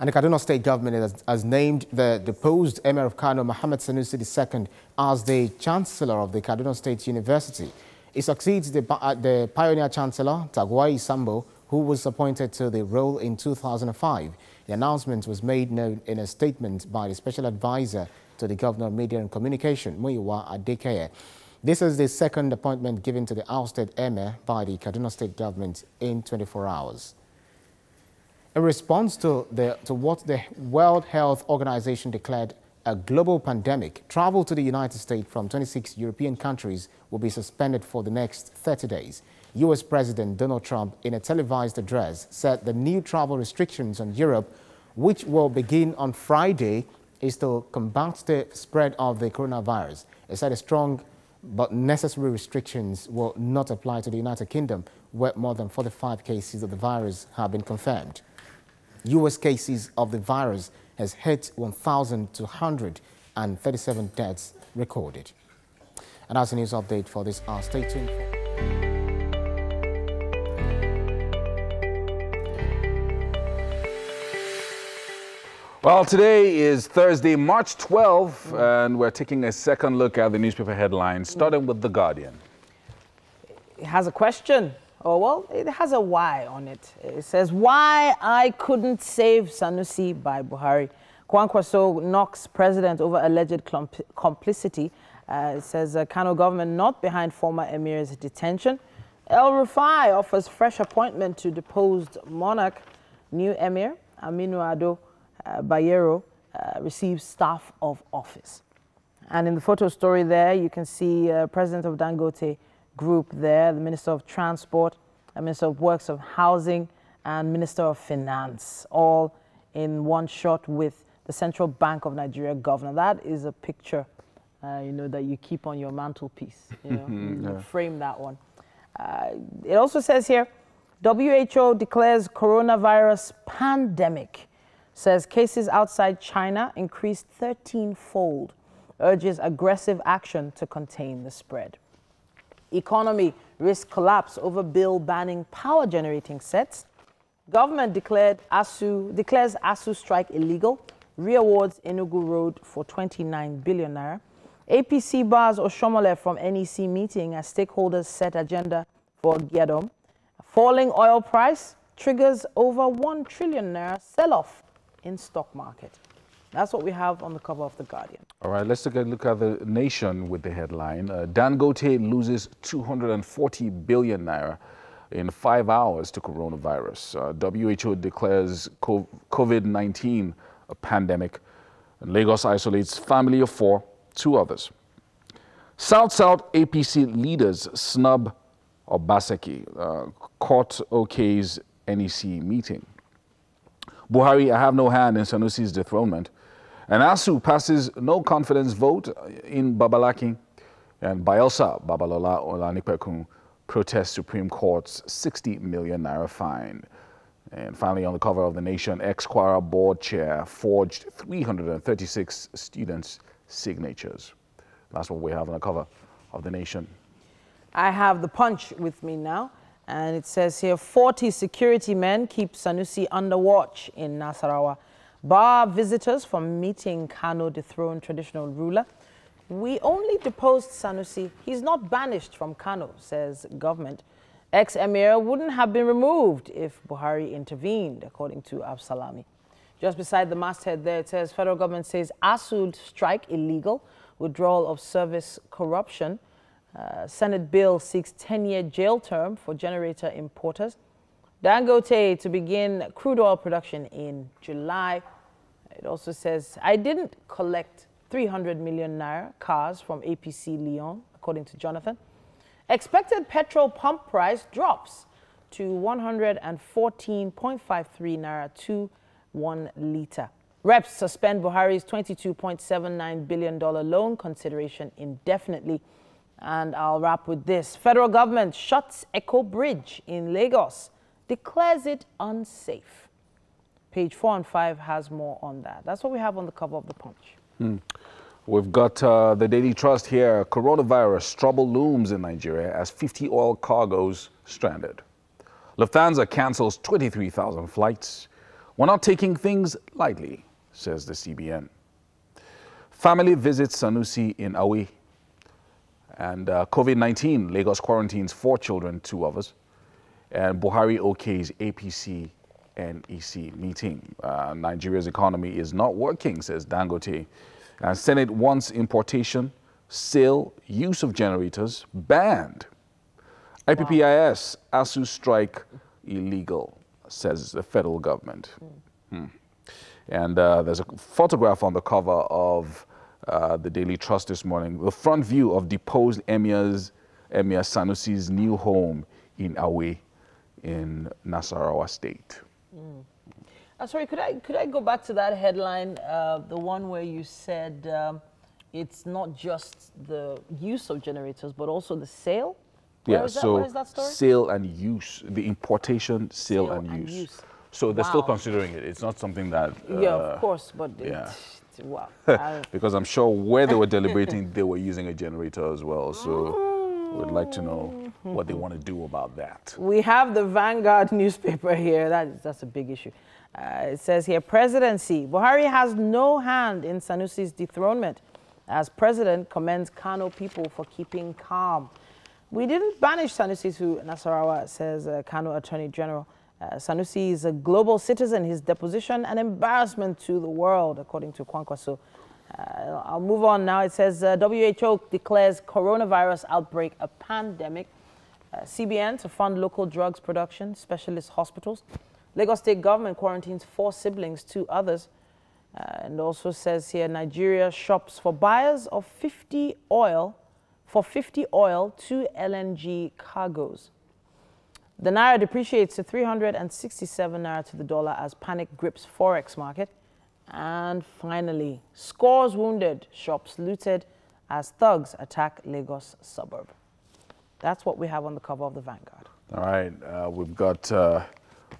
And the Kaduna State government has, has named the deposed Emir of Kano, Mohammed Sanusi II, as the Chancellor of the Kaduna State University. He succeeds the, uh, the pioneer Chancellor, Tagwai Sambo, who was appointed to the role in 2005. The announcement was made known in a statement by the Special Advisor to the Governor of Media and Communication, Muyiwa Adekeye. This is the second appointment given to the ousted Emir by the Kaduna State government in 24 hours. In response to, the, to what the World Health Organization declared a global pandemic, travel to the United States from 26 European countries will be suspended for the next 30 days. U.S. President Donald Trump, in a televised address, said the new travel restrictions on Europe, which will begin on Friday, is to combat the spread of the coronavirus. He said a strong but necessary restrictions will not apply to the United Kingdom, where more than 45 cases of the virus have been confirmed. U.S. cases of the virus has hit 1,237 deaths recorded. And that's the news update for this hour. Stay tuned. Well, today is Thursday, March 12, and we're taking a second look at the newspaper headlines, starting with The Guardian. It has a question, Oh, well, it has a why on it. It says, Why I couldn't save Sanusi by Buhari. Kwankwaso knocks president over alleged clump- complicity. Uh, it says, uh, Kano government not behind former emir's detention. El Rufai offers fresh appointment to deposed monarch. New emir, Aminu Ado uh, Bayero, uh, receives staff of office. And in the photo story there, you can see uh, President of Dangote Group there, the Minister of Transport, the Minister of Works of Housing, and Minister of Finance, all in one shot with the Central Bank of Nigeria governor. That is a picture, uh, you know, that you keep on your mantelpiece. You know, you frame that one. Uh, it also says here, WHO declares coronavirus pandemic. Says cases outside China increased 13-fold. Urges aggressive action to contain the spread. Economy risk collapse over bill banning power generating sets. Government declared ASUU, declares ASUU strike illegal. Reawards Enugu Road for 29 billion naira. APC bars Oshiomhole from NEC meeting as stakeholders set agenda for Giadom. Falling oil price triggers over 1 trillion naira sell-off in stock market. That's what we have on the cover of The Guardian. All right, let's take a look at the nation with the headline. Uh, Dangote loses 240 billion naira in five hours to coronavirus. Uh, WHO declares COVID-19 a pandemic. And Lagos isolates family of four, two others. South-South APC leaders snub Obaseki, uh, court OK's NEC meeting. Buhari, I have no hand in Sanusi's dethronement. And ASUU passes no confidence vote in Babalakin. And Bayelsa Babalola Olanipekun protests Supreme Court's 60 million naira fine. And finally, on the cover of The Nation, ex-Kwara board chair forged 336 students' signatures. That's what we have on the cover of The Nation. I have the punch with me now, and it says here 40 security men keep Sanusi under watch in Nasarawa. Bar visitors from meeting Kano dethroned traditional ruler. We only deposed Sanusi. He's not banished from Kano, says government. Ex-emir wouldn't have been removed if Buhari intervened, according to Absalami. Just beside the masthead there, it says federal government says ASUD strike illegal, withdrawal of service corruption. Uh, Senate bill seeks 10-year jail term for generator importers. Dangote to begin crude oil production in July. It also says, I didn't collect 300 million naira cars from APC Lyon, according to Jonathan. Expected petrol pump price drops to 114.53 naira 2 one litre. Reps suspend Buhari's $22.79 billion loan consideration indefinitely. And I'll wrap with this. Federal government shuts Eko Bridge in Lagos, declares it unsafe. Page 4 and 5 has more on that. That's what we have on the cover of The Punch. Hmm. We've got uh, the Daily Trust here. Coronavirus trouble looms in Nigeria as 50 oil cargoes stranded. Lufthansa cancels 23,000 flights. We're not taking things lightly, says the CBN. Family visits Sanusi in Awe. And uh, COVID-19, Lagos quarantines four children, two others. And Buhari OK's APC and EC meeting. Uh, Nigeria's economy is not working, says Dangote. Senate wants importation, sale, use of generators banned. IPPIS, ASUU strike illegal, says the federal government. Hmm. And uh, there's a photograph on the cover of uh, the Daily Trust this morning, the front view of deposed Emir's, Emir Sanusi's new home in Awe in Nasarawa State. Uh, sorry, could I could I go back to that headline, uh, the one where you said um, it's not just the use of generators, but also the sale. Yeah, so that sale and use, the importation, sale, Sale and, and use. use. So they're still considering it. It's not something that. yeah, uh, of course, but yeah. it's- wow. Because I'm sure where they were deliberating, they were using a generator as well. So we'd like to know what they want to do about that. We have the Vanguard newspaper here. That is, that's a big issue. Uh, it says here, presidency. Buhari has no hand in Sanusi's dethronement. As president, commends Kano people for keeping calm. We didn't banish Sanusi to Nasarawa, says uh, Kano Attorney General. Uh, Sanusi is a global citizen. His deposition an embarrassment to the world, according to Kwankwaso. Uh, I'll move on now. It says uh, WHO declares coronavirus outbreak a pandemic. Uh, CBN to fund local drugs production, specialist hospitals. Lagos State government quarantines four siblings, two others. Uh, and also says here Nigeria shops for buyers of 50 oil, for 50 oil, two LNG cargoes. The naira depreciates to 367 naira to the dollar as panic grips forex market. And finally, scores wounded, shops looted as thugs attack Lagos suburb. That's what we have on the cover of the Vanguard. All right, uh, we've got uh,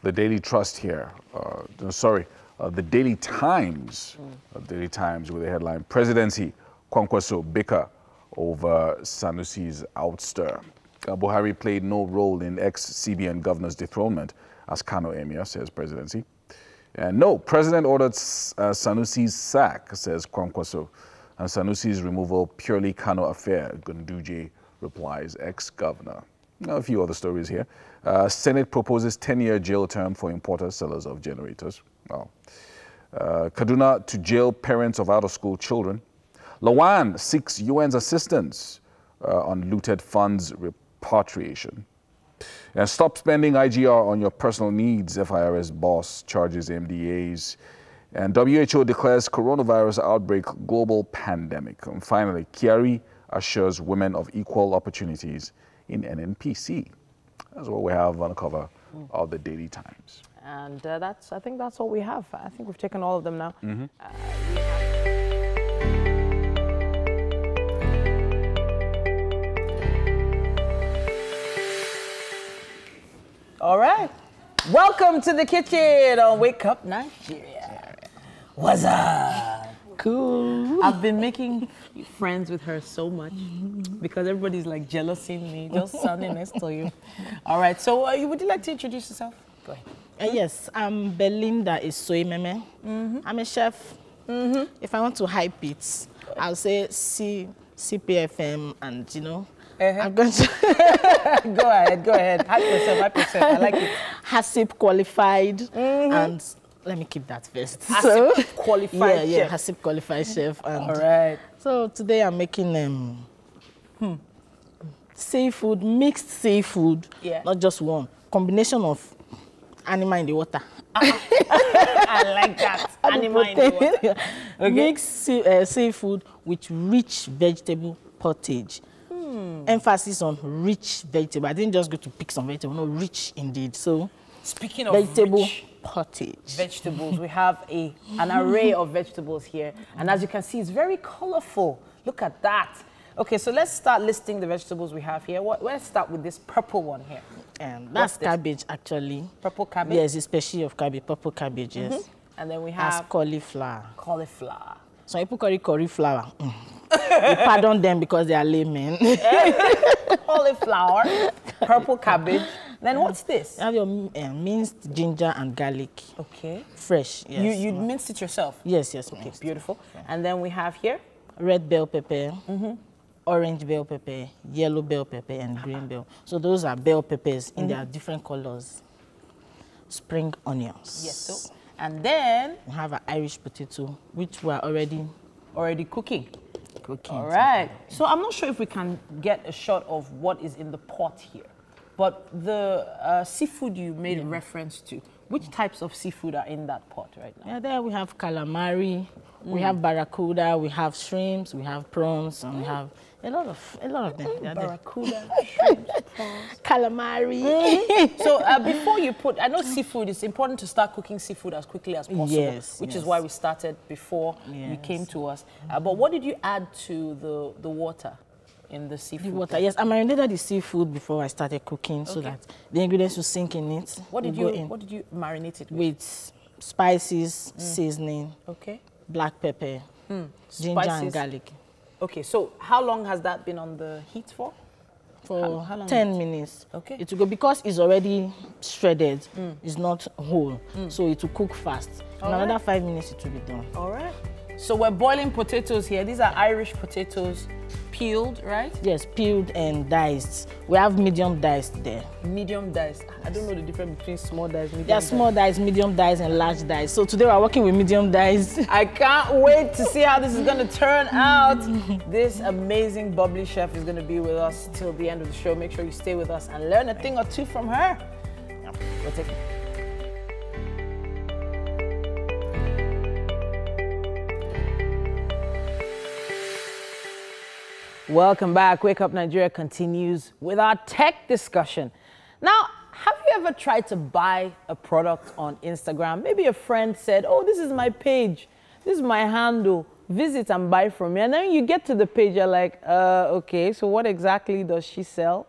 the Daily Trust here. Uh, no, sorry, uh, the Daily Times. Uh, Daily Times with the headline Presidency Kwankwaso bicker over Sanusi's ouster. Uh, Buhari played no role in ex CBN governor's dethronement, as Kano Emir says presidency. And no, President ordered uh, Sanusi's sack, says Kwankwaso. And Sanusi's removal purely Kano affair, Ganduje replies ex-governor. A few other stories here. Uh, Senate proposes 10-year jail term for importers, sellers of generators. Wow. Uh, Kaduna to jail parents of out-of-school children. Lawan seeks UN's assistance uh, on looted funds repatriation. And stop spending IGR on your personal needs, FIRS boss charges MDAs. And WHO declares coronavirus outbreak global pandemic. And finally, Kyari assures women of equal opportunities in NNPC. That's what we have on the cover of the Daily Times. And uh, that's, I think that's all we have. I think we've taken all of them now. All right. Welcome to the kitchen on Wake Up Nigeria. What's up? Cool. I've been making friends with her so much because everybody's like jealous jealousing me, just standing next to you. All right. So, uh, would you like to introduce yourself? Go ahead. Uh, yes, I'm Belinda Isoimeme. I'm a chef. If I want to hype it, I'll say C, CPFM and, you know, I'm going to go ahead. Go ahead. Hype yourself. Hype yourself. I like it. HACCP qualified and let me keep that first. HACCP qualified yeah, yeah, chef. HACCP qualified chef. And All right. So today I'm making um, hmm, seafood, mixed seafood, Yeah. not just one, combination of animal in the water. I like that. Animal in the water. okay. Mixed sea, uh, seafood with rich vegetable pottage. Hmm. Emphasis on rich vegetable. I didn't just go to pick some vegetable, no, rich indeed. So, Speaking of vegetable pottage. vegetables, we have a an array of vegetables here, and as you can see, it's very colorful. Look at that. Okay, so let's start listing the vegetables we have here. What, let's start with this purple one here. Um, What's that's cabbage, actually. Purple cabbage. Yes, species of cabbage, purple cabbage, yes. And then we That's have cauliflower. cauliflower. Some people call it cauliflower. Mm. we pardon them because they are laymen. Cauliflower, purple cabbage. Then what's this? You have your uh, minced ginger and garlic. Okay. Fresh, yes. You you minced it yourself. yes, yes, Okay, minced. beautiful. And then we have here Red bell pepper, Mm-hmm. orange bell pepper, yellow bell pepper, and green bell. So those are bell peppers in Mm-hmm. their different colors. Spring onions. yes, so and then We have an Irish potato, which we are already already cooking. cooking. All right. So I'm not sure if we can get a shot of what is in the pot here, but the uh, seafood you made reference to, which types of seafood are in that pot right now? Yeah, there we have calamari, we Mm. have barracuda, we have shrimps, we have prawns, and we have A lot of, a lot of them. They are there. Barracuda. Calamari. so uh, before you put, I know seafood, it's important to start cooking seafood as quickly as possible. Yes, Which is why we started before you came to us. Uh, but what did you add to the, the water in the seafood? The water. Yes, I marinated the seafood before I started cooking so that the ingredients will sink in it. What did you What did you marinate it with? with spices, mm. seasoning, Okay. black pepper, hmm. ginger Spices. and garlic Okay. So how long has that been on the heat for? for How- how long 10 it? minutes. Okay. It will go because it's already shredded. Mm. It's not whole, mm. so it will cook fast. In Alright. another five minutes, it will be done. All right. So we're boiling potatoes here. These are Irish potatoes, peeled, right? Yes, peeled and diced. We have medium diced there. Medium diced. I don't know the difference between small diced, medium There are small diced, medium diced, and large diced. So today we're working with medium diced. I can't wait to see how this is going to turn out. this amazing bubbly chef is going to be with us till the end of the show. Make sure you stay with us and learn a thing or two from her. We'll take it. Welcome back. Wake Up Nigeria continues with our tech discussion. Now, have you ever tried to buy a product on Instagram? Maybe a friend said, Oh, this is my page, this is my handle, visit and buy from me. And then you get to the page, you're like, uh, okay, so what exactly does she sell?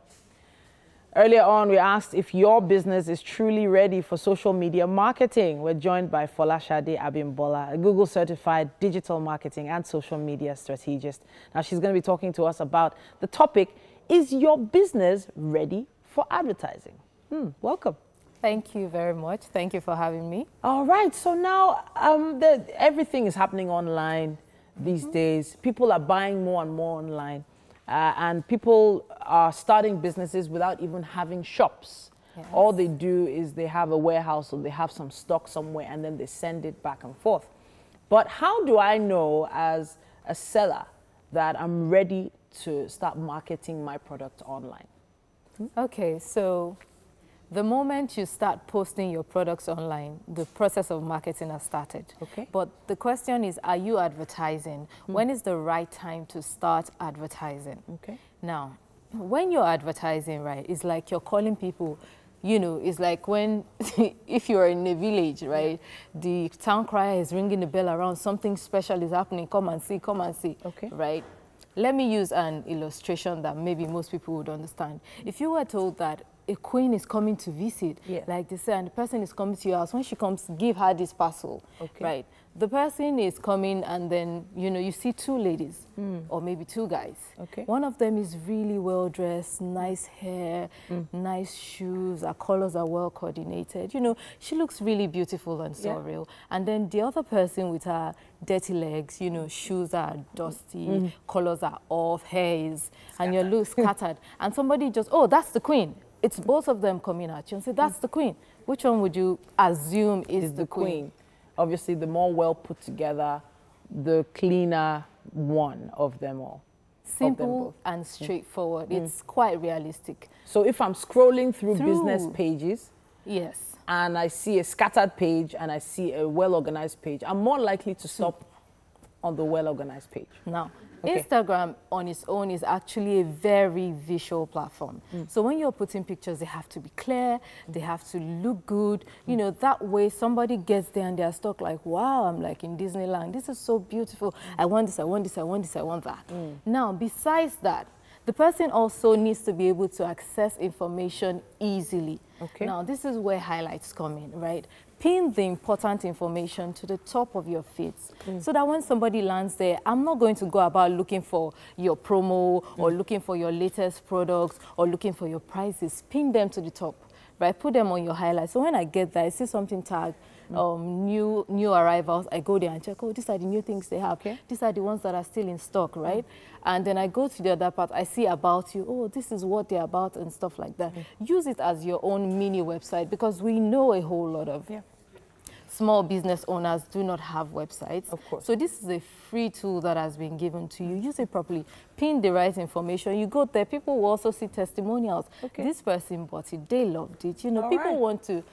Earlier on, we asked if your business is truly ready for social media marketing. We're joined by Folashade Abimbola, a Google certified digital marketing and social media strategist. Now, she's going to be talking to us about the topic Is your business ready for advertising? Hmm, welcome. Thank you very much. Thank you for having me. All right, so now um, the, everything is happening online these days. People are buying more and more online, uh, and people are starting businesses without even having shops. All they do is they have a warehouse or they have some stock somewhere and then they send it back and forth. But how do I know as a seller that I'm ready to start marketing my product online? Okay, so the moment you start posting your products online, the process of marketing has started. Okay. But the question is, are you advertising? Hmm. When is the right time to start advertising? Okay. Now, when you're advertising, right, it's like you're calling people, you know, it's like when, if you're in a village, right, the town crier is ringing the bell around, something special is happening, come and see, come and see. Okay. Right? Let me use an illustration that maybe most people would understand. If you were told that a queen is coming to visit, Yeah. like they say, and the person is coming to your house, when she comes, give her this parcel, Okay. right? The person is coming and then, you know, you see two ladies hmm. or maybe two guys. Okay. One of them is really well dressed, nice hair, hmm. nice shoes, her colors are well coordinated. You know, she looks really beautiful and Yeah. surreal. And then the other person with her dirty legs, you know, shoes are dusty, hmm. colors are off, hair is, and your look scattered. and somebody just, oh, that's the queen. It's both of them coming at you and say, that's mm. the queen. Which one would you assume is, is the queen. Obviously, the more well put together, the cleaner one of them all. of them Simple and mm. straightforward. Mm. It's quite realistic. So if I'm scrolling through, Through. business pages Yes. and I see a scattered page and I see a well organized page, I'm more likely to hmm. stop on the well organized page. Now, Okay. Instagram on its own is actually a very visual platform. Mm. So when you're putting pictures, they have to be clear, they have to look good. You know, that way somebody gets there and they're stuck like, wow, I'm like in Disneyland. This is so beautiful. Mm. I want this, I want this, I want this, I want that. Now, besides that, the person also needs to be able to access information easily. Okay. Now, this is where highlights come in, right? Pin the important information to the top of your feeds so that when somebody lands there, I'm not going to go about looking for your promo or mm. looking for your latest products or looking for your prices. Pin them to the top, right? Put them on your highlights. So when I get there, I see something tagged, mm. um, new new arrivals. I go there and check, oh, these are the new things they have. Okay. These are the ones that are still in stock, right? Mm. And then I go to the other part, I see about you, oh, this is what they're about and stuff like that. Mm-hmm. Use it as your own mini website because we know a whole lot of Yeah. small business owners do not have websites. Of course. So this is a free tool that has been given to you. Use it properly. Pin the right information. You go there, people will also see testimonials. Okay. This person bought it, they loved it. You know, All people right. want to,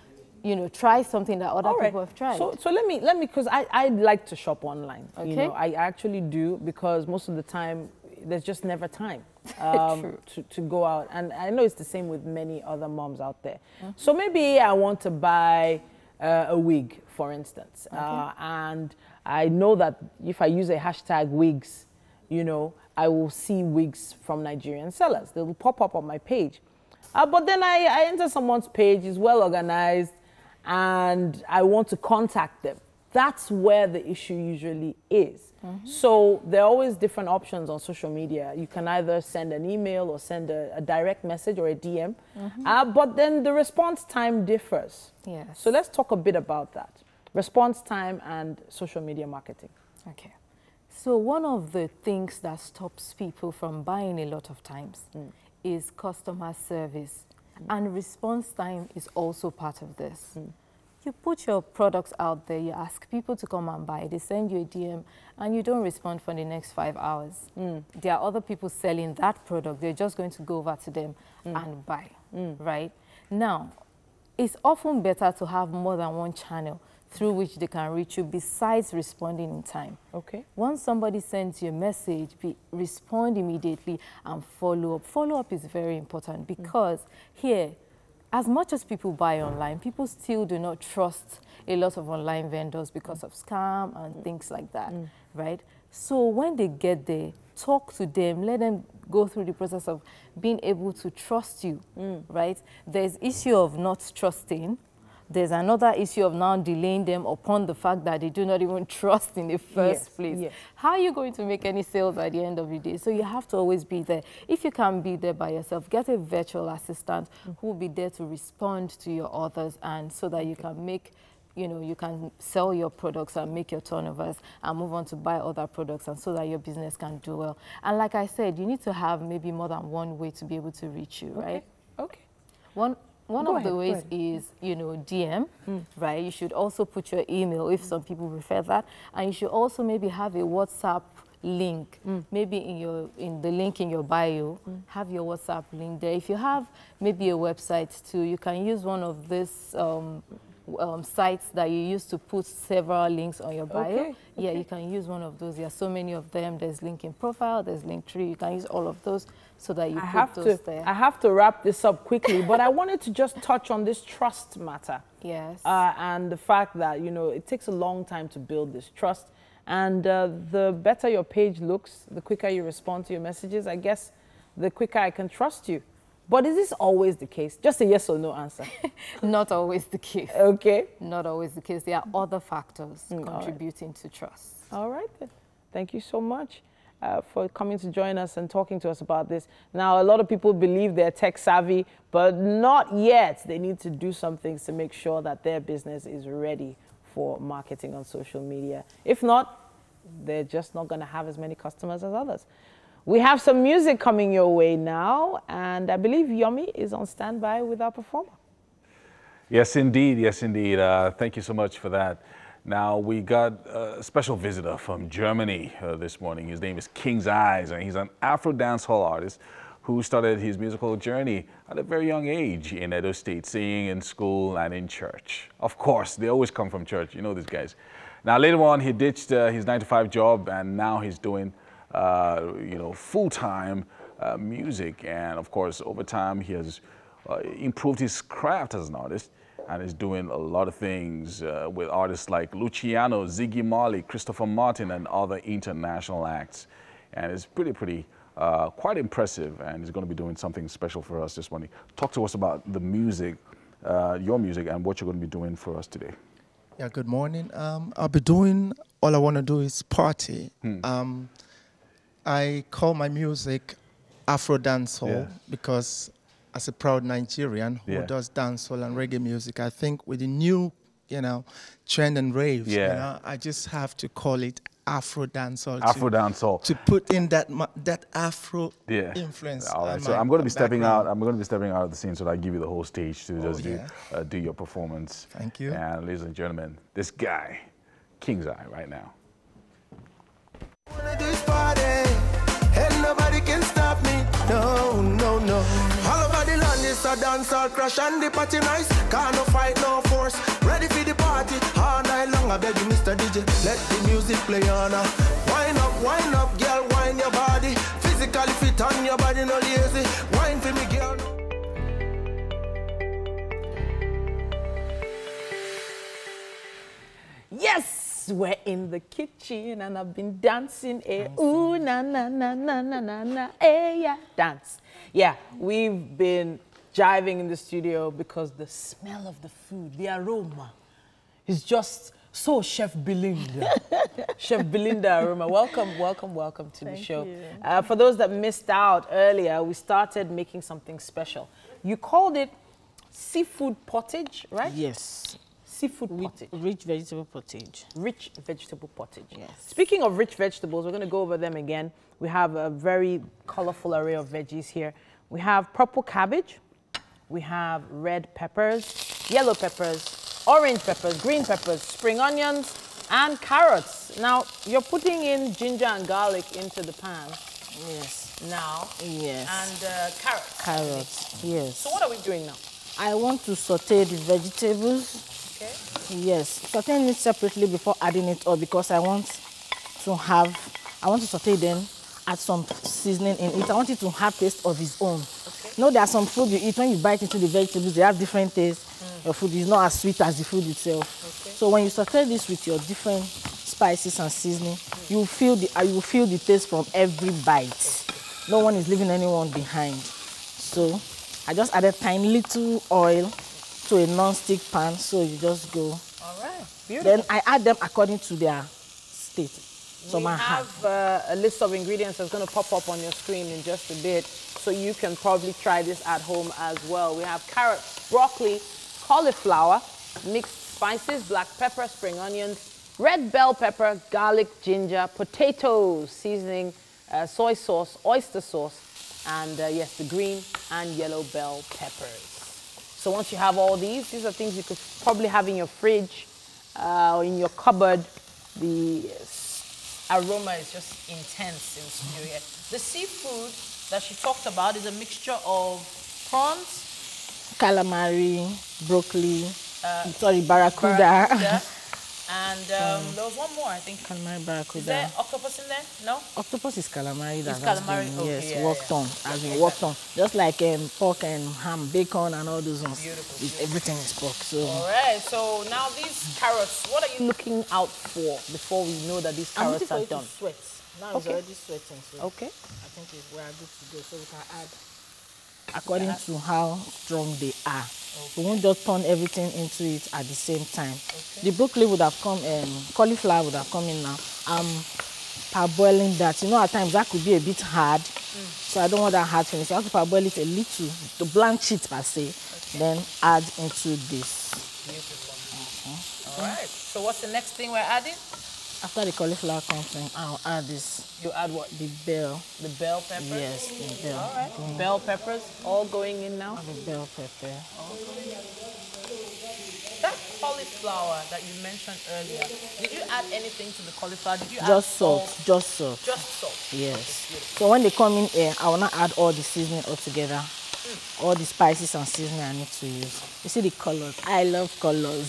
you know, try something that other right. people have tried. So, so let me let me because I, I like to shop online. Okay. You know, I actually do because most of the time there's just never time um, to, to go out. And I know it's the same with many other moms out there. Mm-hmm. So maybe I want to buy uh, a wig, for instance. Uh, and I know that if I use a hashtag wigs, you know, I will see wigs from Nigerian sellers. They will pop up on my page. Uh, but then I, I enter someone's page, it's well organized, and I want to contact them. That's where the issue usually is. Mm-hmm. So there are always different options on social media. You can either send an email or send a, a direct message or a DM. Mm-hmm. Uh, but then the response time differs. Yes. So let's talk a bit about that. Response time and social media marketing. Okay. So one of the things that stops people from buying a lot of times mm. is customer service. Mm. And response time is also part of this. Mm. You put your products out there, you ask people to come and buy, they send you a DM, and you don't respond for the next five hours. Mm. There are other people selling that product, they're just going to go over to them mm. and buy, mm. right? Now, it's often better to have more than one channel through which they can reach you besides responding in time. Okay. Once somebody sends you a message, be, respond immediately and follow up. Follow up is very important because here, as much as people buy online, people still do not trust a lot of online vendors because of scam and mm. things like that, mm. right? So when they get there, talk to them, let them go through the process of being able to trust you, mm. right? There's issue of not trusting, there's another issue of now delaying them upon the fact that they do not even trust in the first Yes, place. yes. How are you going to make any sales at the end of the day? So you have to always be there. If you can't be there by yourself, get a virtual assistant mm. who will be there to respond to your orders and so that you can make you know, you can sell your products and make your turnovers and move on to buy other products and so that your business can do well. And like I said, you need to have maybe more than one way to be able to reach you, right? Okay. One one Go of ahead, the ways is, you know, DM, right? You should also put your email if some people prefer that, and you should also maybe have a WhatsApp link, maybe in your in the link in your bio, have your WhatsApp link there. If you have maybe a website too, you can use one of these. Um, um, sites that you use to put several links on your bio. Okay, Yeah, you can use one of those. There are so many of them. There's link in profile, there's link tree. You can use all of those so that you I have to there. I have to wrap this up quickly, but I wanted to just touch on this trust matter. yes. uh, and the fact that you know it takes a long time to build this trust and uh, the better your page looks the quicker you respond to your messages i guess the quicker i can trust you but is this always the case just a yes or no answer Not always the case. okay Not always the case. There are other factors right. contributing to trust. all right then thank you so much uh, for coming to join us and talking to us about this. Now, a lot of people believe they're tech savvy, but not yet. They need to do some things to make sure that their business is ready for marketing on social media. If not, they're just not going to have as many customers as others. We have some music coming your way now, and I believe Yomi is on standby with our performer. Yes, indeed. Yes, indeed. Uh, thank you so much for that. Now, we got a special visitor from Germany uh, this morning. His name is King's Eyes, and he's an Afro dancehall artist who started his musical journey at a very young age in Edo State, singing in school and in church. Of course, they always come from church. You know these guys. Now, later on, he ditched uh, his 9 to 5 job, and now he's doing, uh, you know, full time uh, music. And of course, over time, he has uh, improved his craft as an artist and is doing a lot of things uh, with artists like Luciano, Ziggy Marley, Christopher Martin, and other international acts. And it's pretty, pretty, uh, quite impressive. And he's going to be doing something special for us this morning. Talk to us about the music, uh, your music, and what you're going to be doing for us today. Yeah, good morning. Um, I'll be doing, all I want to do is party. Hmm. Um, I call my music Afro dancehall Yeah. because as a proud Nigerian who Yeah. does dancehall and reggae music, I think with the new, you know, trend and raves, you know, I just have to call it Afro dancehall. Afro to, dancehall. To put in that that Afro Yeah. influence. All right. So my I'm going to be stepping background. out. I'm going to be stepping out of the scene so that I give you the whole stage to just yeah. do uh, do your performance. Thank you. And ladies and gentlemen, this guy, King's Eye, right now. A dance, all and the party nice. Can't no fight, no force. Ready for the party all night long. I beg you, Mr. DJ, let the music play on. uh. Wind up, wind up, girl, wind your body. Physically fit and your body no lazy. Wine for me, girl. Yes, we're in the kitchen and I've been dancing. Eh, ooh, na, na, na, na, na, na, na, eh, yeah, dance. Yeah, we've been jiving in the studio because the smell of the food, the aroma, is just so Chef Belinda. Chef Belinda Aroma, welcome, welcome, welcome to the show. Uh, for those that missed out earlier, we started making something special. You called it seafood pottage, right? Yes. Seafood pottage. Rich vegetable pottage. Rich vegetable pottage. Yes. Speaking of rich vegetables, we're going to go over them again. We have a very colorful array of veggies here. We have purple cabbage. We have red peppers, yellow peppers, orange peppers, green peppers, spring onions, and carrots. Now, you're putting in ginger and garlic into the pan Yes. now. Yes. And uh, carrots. Carrots. Yes. So what are we doing now? I want to saute the vegetables. Okay. Yes, sauteing it separately before adding it all because I want to have, I want to saute them, add some seasoning in it. I want it to have taste of its own. You know, there are some food you eat, when you bite into the vegetables, they have different tastes. Your food is not as sweet as the food itself. So when you saute this with your different spices and seasoning, you will feel the, uh, you feel the taste from every bite. No one is leaving anyone behind. So I just added tiny little oil to a non-stick pan, so you just go. All right. Beautiful. Then I add them according to their state. Some we have uh, a list of ingredients that's going to pop up on your screen in just a bit, so you can probably try this at home as well. We have carrots, broccoli, cauliflower, mixed spices, black pepper, spring onions, red bell pepper, garlic, ginger, potatoes, seasoning, uh, soy sauce, oyster sauce, and uh, yes, the green and yellow bell peppers. So once you have all these, these are things you could probably have in your fridge uh, or in your cupboard. The aroma is just intense in here. The seafood that she talked about is a mixture of prawns, calamari, broccoli, Uh, sorry, barracuda. barracuda, and um, there was one more, I think. calamari, Is there octopus in there? No? Octopus is calamari that It's has calamari, been, okay, yes, yeah, worked yeah. on, has been worked on. Just like um, pork and ham, bacon and all those ones. Beautiful, It- Everything is pork. So All right, so now these carrots, what are you looking out for before we know that these carrots are done? sweat. Now Okay. it's already sweating. So Okay. I think it's, we are good to go. So we can add according to how strong they are. We won't just turn everything into it at the same time. The broccoli would have come, um, cauliflower would have come in now. I'm parboiling that. You know, at times that could be a bit hard. So I don't want that hard finish. I have to parboil it a little to blanch it per se. Then add into this. All right, so what's the next thing we're adding? After the cauliflower comes in, I'll add this. You add what? The bell. The bell pepper? Yes, the bell. All right, mm-hmm. bell peppers all going in now. The bell pepper. That cauliflower that you mentioned earlier, did you add anything to the cauliflower? Did you Just salt, just salt. Just salt. Yes. So when they come in here, I will not add all the seasoning all together. All the spices and seasoning I need to use. You see the colors. I love colors.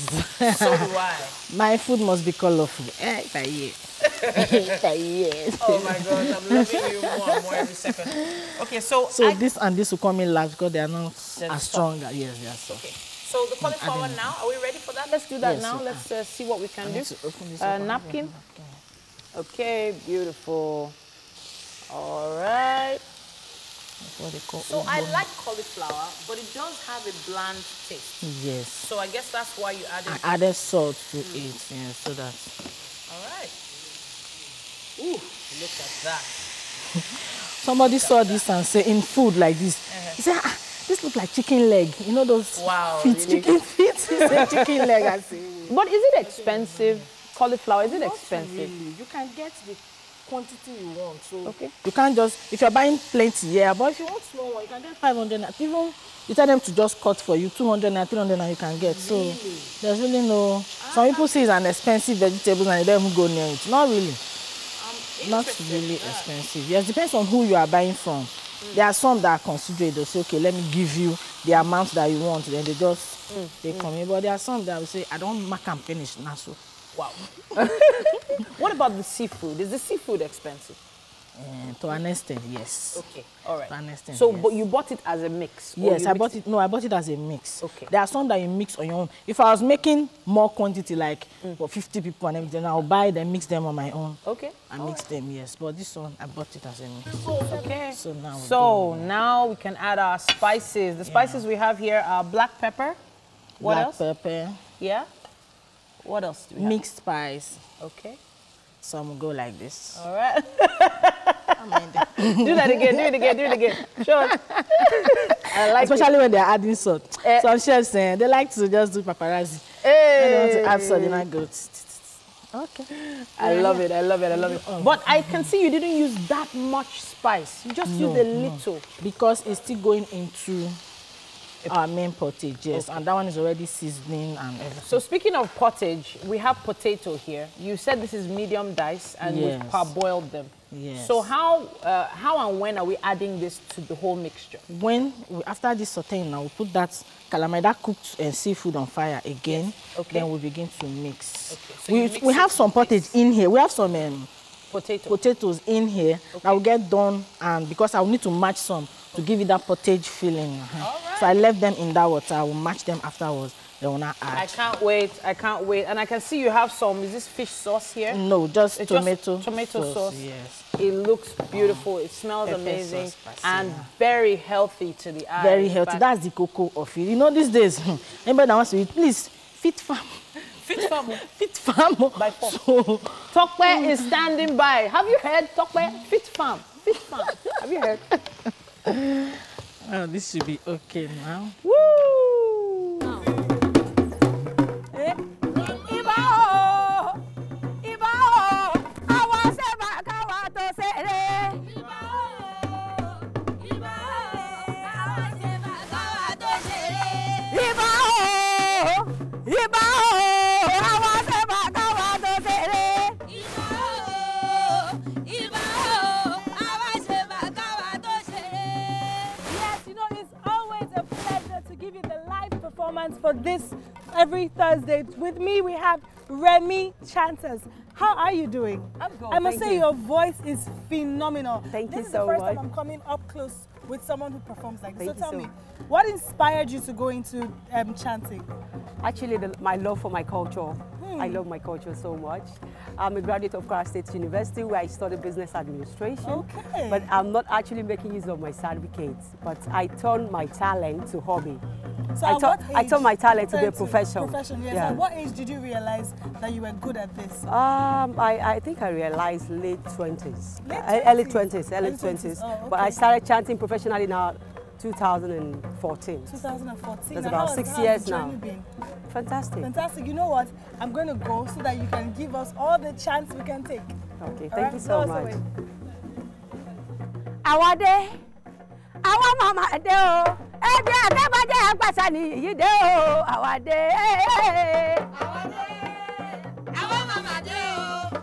So do I. My food must be colorful. Eh, if I hear. If I hear. Oh my God, I'm loving you more and more every second. Okay, so, So I, this and this will come in last because they are not They're as strong. Yes, yes. So. okay. So the cauliflower adding- now, are we ready for that? Let's do that Yes, now. so- Let's uh, see what we can I do. need to open this Uh, up and napkin. Okay, beautiful. All right. That's what they call So I like cauliflower, but it does have a bland taste. Yes. So I guess that's why you added. I added salt to it, yeah, so that All right. Ooh, look at that. somebody saw this and say in food like this. Uh-huh. He said, ah, this look like chicken leg. You know those Wow, feet, really? chicken feet. He said chicken leg. I say, But is it expensive? Cauliflower, is it Not expensive? really. You can get the quantity you want. So Okay. you can't just if you're buying plenty, yeah. But if you want small one, you can get 500. naira. Even you tell them to just cut for you 200 and 300 and you can get. So there's really no. Some people say it's an expensive vegetable and they don't even go near it. Not really. Not really expensive. Yes, depends on who you are buying from. There are some that are considerate. They say, okay, let me give you the amount that you want. Then they just they come in. But there are some that will say, I don't mark and finish now. So Wow. what about the seafood? Is the seafood expensive? Uh, to an extent, yes. Okay, all right. To an extent, So, yes. but you bought it as a mix? Yes, I bought it. No, I bought it as a mix. Okay. There are some that you mix on your own. If I was making more quantity, like Mm. for 50 people and everything, I'll buy them, mix them on my own. Okay. I mix them, yes. But this one, I bought it as a mix. Okay. So now. So now we can add our spices. The spices we have here are black pepper. What Black else? pepper. Yeah. What else do we have? Mixed spice. Okay. Some go like this. All right. do that again. Do it again. Do it again. Sure. I like Especially it. when they're adding salt. Eh. Some chefs, eh, they like to just do paparazzi. Hey. They want to add salt, they might go. Okay. I love it. I love it. I love it. But I can see you didn't use that much spice. You just used a little. Because it's still going into our main pottage, yes. And that one is already seasoning and everything. So speaking of pottage, we have potato here. You said this is medium dice and Yes. we've parboiled them. Yes. So how uh, how and when are we adding this to the whole mixture? when we, after this sauteing now, we put that calamari, that cooked uh, seafood on fire again. Okay. Then we begin to mix. Okay. so we we have some pottage in here. We have some um, Potato. potatoes in here that will get done, and because I will need to match some to give it that pottage feeling. uh-huh. So I left them in that water. I will match them afterwards. Then we'll not I add. can't wait. I can't wait. And I can see you have some. Is this fish sauce here? No, just It's tomato. tomato sauce. Yes. It looks beautiful. It smells amazing sauce, and very healthy to the eye. Very healthy. fact, That's the cocoa of it. You know, these days, anybody that wants to eat, please fit farm. Fit farm. Fit farm. By force. So, Tokwe is standing by. Have you heard Tokwe? Fit farm. Fit farm. Have you heard? oh, this should be okay now. Woo! Ìbà o, for this every Thursday. With me, we have Remy Chanters. How are you doing? I'm good, I must say, you. your voice is phenomenal. Thank this you is the first much. time I'm coming up close with someone who performs like this. Thank so tell so me, what inspired you to go into um, chanting? Actually, the, my love for my culture. I love my culture so much. I'm a graduate of Kwara State University where I studied business administration. Okay. But I'm not actually making use of my certificates, but I turn my talent to hobby. So I, at turn, I age turn my talent to be a turned profession. Profession, yes. Yeah. At what age did you realize that you were good at this? Um, I, I think I realized late 20s. Late Uh, early 20s? 20s, early Early 20s, 20s. oh, But I started chanting professionally now 2014. 2014. That's about six years now. Fantastic. Fantastic. You know what? I'm going to go so that you can give us all the chance we can take. Okay, thank right? you so much. away. àwa dé àwa màmá dé o ẹbí akẹ́bàjẹ́ àgbàsá ni yìí dé o àwa dé. àwa dé àwa màmá dé o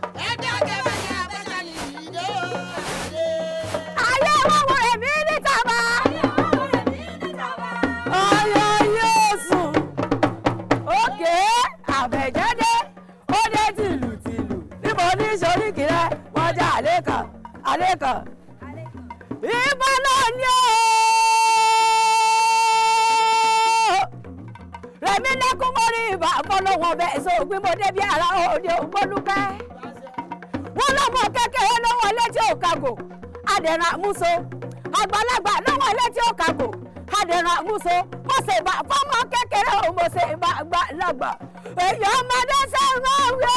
kan ìbọn náà ni ó. rẹ̀mí lẹ́kún mọ́ ní ìbá fọlọ́wọ́n bẹ́ẹ̀ sọ ògbín mo débi ara òde ògbólúkẹ́. wọ́n lọ́mọ kékeré lọ́wọ́ létí òkàgò adẹ̀ràn àmúso àgbàlagbà lọ́wọ́ létí òkàgò adẹ̀ràn àmúso mo ṣe ìbá fọ́mọ kékeré o mo àgbàlagbà. Èyí ọmọdé sẹ́wọ̀n wí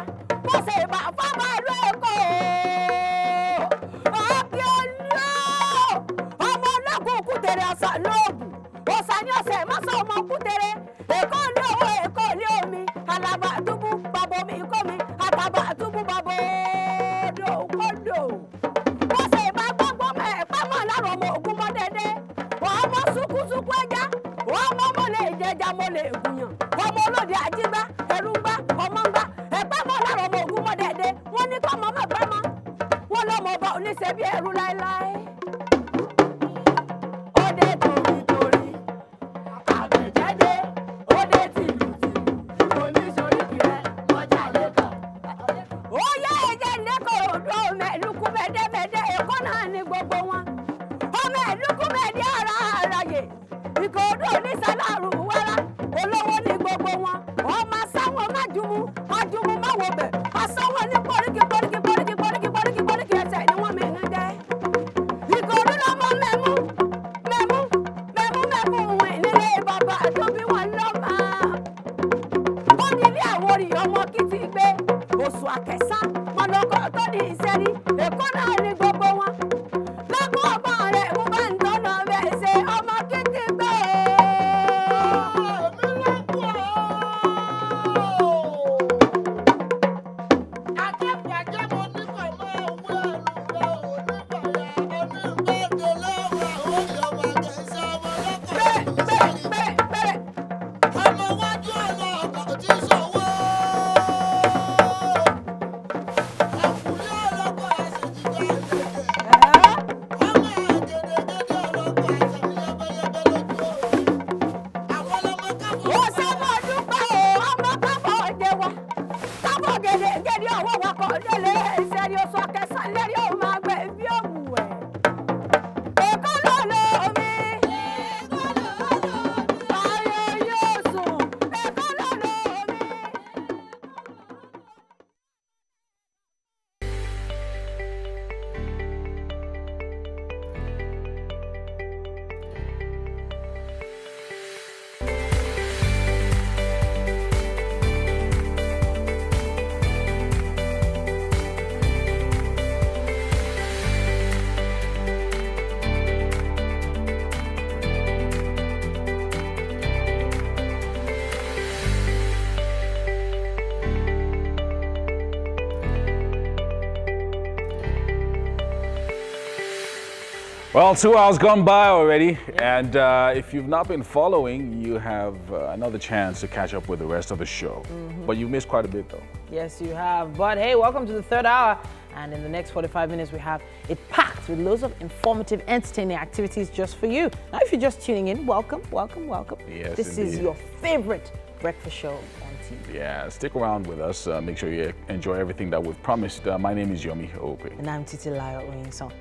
Well, two hours gone by already, and uh, if you've not been following, you have uh, another chance to catch up with the rest of the show. But you missed quite a bit, though. Yes, you have. But hey, welcome to the third hour. And in the next 45 minutes, we have it packed with loads of informative, entertaining activities just for you. Now, if you're just tuning in, welcome, welcome, welcome. Yes, this is your favorite breakfast show on TV. Yeah, stick around with us. Uh, make sure you enjoy everything that we've promised. Uh, my name is Yomi Ope. And I'm Titi Layo Oyinsan.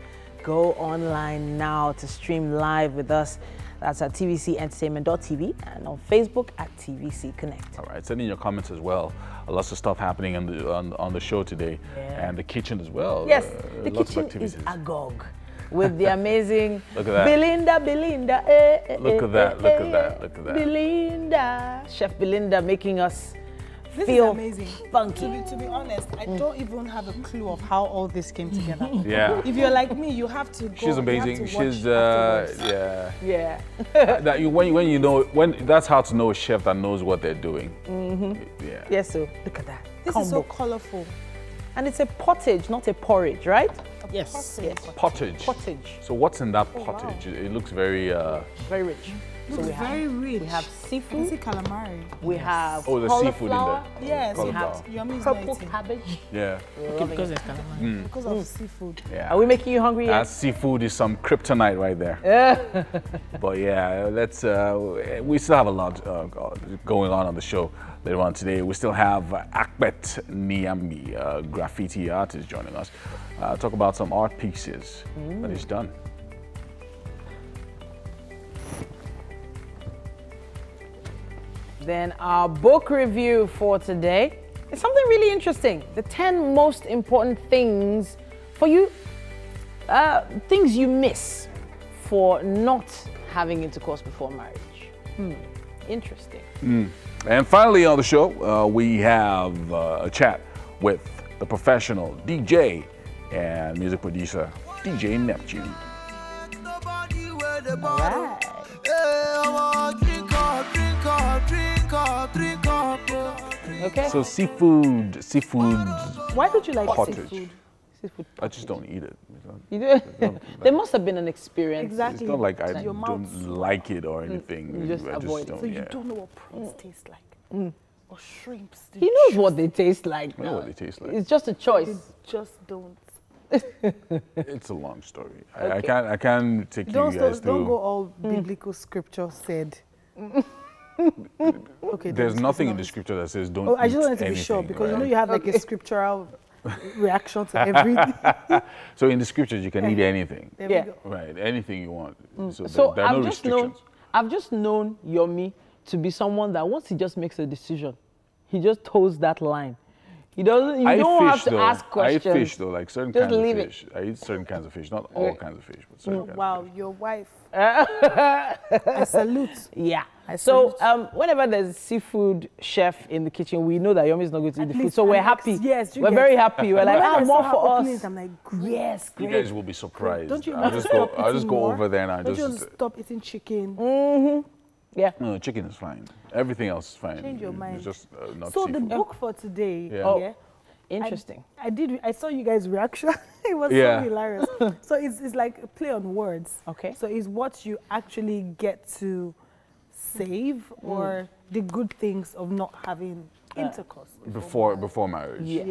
Go online now to stream live with us. That's at tvcentertainment.tv and on Facebook at TVC Connect. All right, send in your comments as well. Lots of stuff happening on the, on, on the show today, Yeah. and the kitchen as well. Yes, Uh, the kitchen is agog with the amazing Look at that. Belinda, Belinda. Eh, eh, Look eh, at that, eh, look at eh, that, look at that. Belinda. Chef Belinda making us This feel is amazing. funky. To be, to be honest, I don't even have a clue of how all this came together. Yeah. If you're like me, you have to go. She's amazing. to She's watch uh, afterwards. yeah. Yeah. that you when you, when you know when that's how to know a chef that knows what they're doing. Mm-hmm. Yeah. Yes, so look at that. This is so colorful. And it's a pottage, not a porridge, right? Yes. Yes. Pottage. Pottage. So what's in that Oh, pottage? It, it looks very. Uh, Very rich. Looks we have, very rich. We have I seafood. see calamari. We have Oh, the seafood in cauliflower. there. Yes. We Cauliflower. have Yummy is purple not eating. cabbage. yeah. Okay, because there's calamari. Mm. Because of seafood. Yeah. Are we making you hungry That yet? seafood is some kryptonite right there. Yeah. But yeah, let's. Uh, we still have a lot uh, going on on the show later on today. We still have uh, Akbet Niambi, uh, graffiti artist, joining us. Uh, talk about some art pieces that he's done. Then our book review for today is something really interesting. The 10 most important things for you, uh, things you miss for not having intercourse before marriage. Hmm. Interesting. And finally on the show, uh, we have uh, a chat with the professional DJ and music producer, DJ Neptune. Okay. So seafood, seafood Why did you like pottage. seafood? Seafood. I just don't eat it. It's not- You do? it's not there must have been an experience. Exactly. It's not like I Your don't like it or Mm, anything. you just I avoid it. don't, So you don't know what prawns taste like. Mm. Or shrimps. He knows what they taste like. I know what they taste like. It's just a choice. You just don't. It's a long story. I, I can't. I can't take Don't, you guys don't, don't go all biblical scripture said. okay. There's don't- nothing in the scripture that says don't. Oh, I just eat wanted to be sure anything, because you know you have like a scriptural reaction to everything. So in the scriptures, you can eat anything. There we Yeah. go. Right, anything you want. Mm. So, So, there, there are I've no just known. I've just known Yomi to be someone that once he just makes a decision, he just toes that line. He doesn't. You I don't fish have to though. ask questions. I eat fish though, like certain Just kinds of leave it. fish. I eat certain kinds of fish, not all Okay. kinds of fish, but certain kinds. Wow, your wife. I salute. Yeah. I So salute. um, whenever there's seafood chef in the kitchen, we know that Yomi is not going to eat the food. So we're happy. yes, you we're get- very happy. We're like, Whenever ah, more for us. It, I'm like, great. Yes, You guys will be surprised. Don't you I'll just go. I'll just go over there and I Don't you just. stop eating chicken? Mm-hmm. Yeah. No, chicken is fine. Everything else is fine. Change your It's mind. just uh, not so the book for today. Yeah. Yeah. Oh, interesting. I, I did. I saw you guys' reaction. it was Yeah. so hilarious. so it's it's like a play on words. Okay. So it's what you actually get to save hmm. or the good things of not having uh, intercourse. before before marriage. Yes.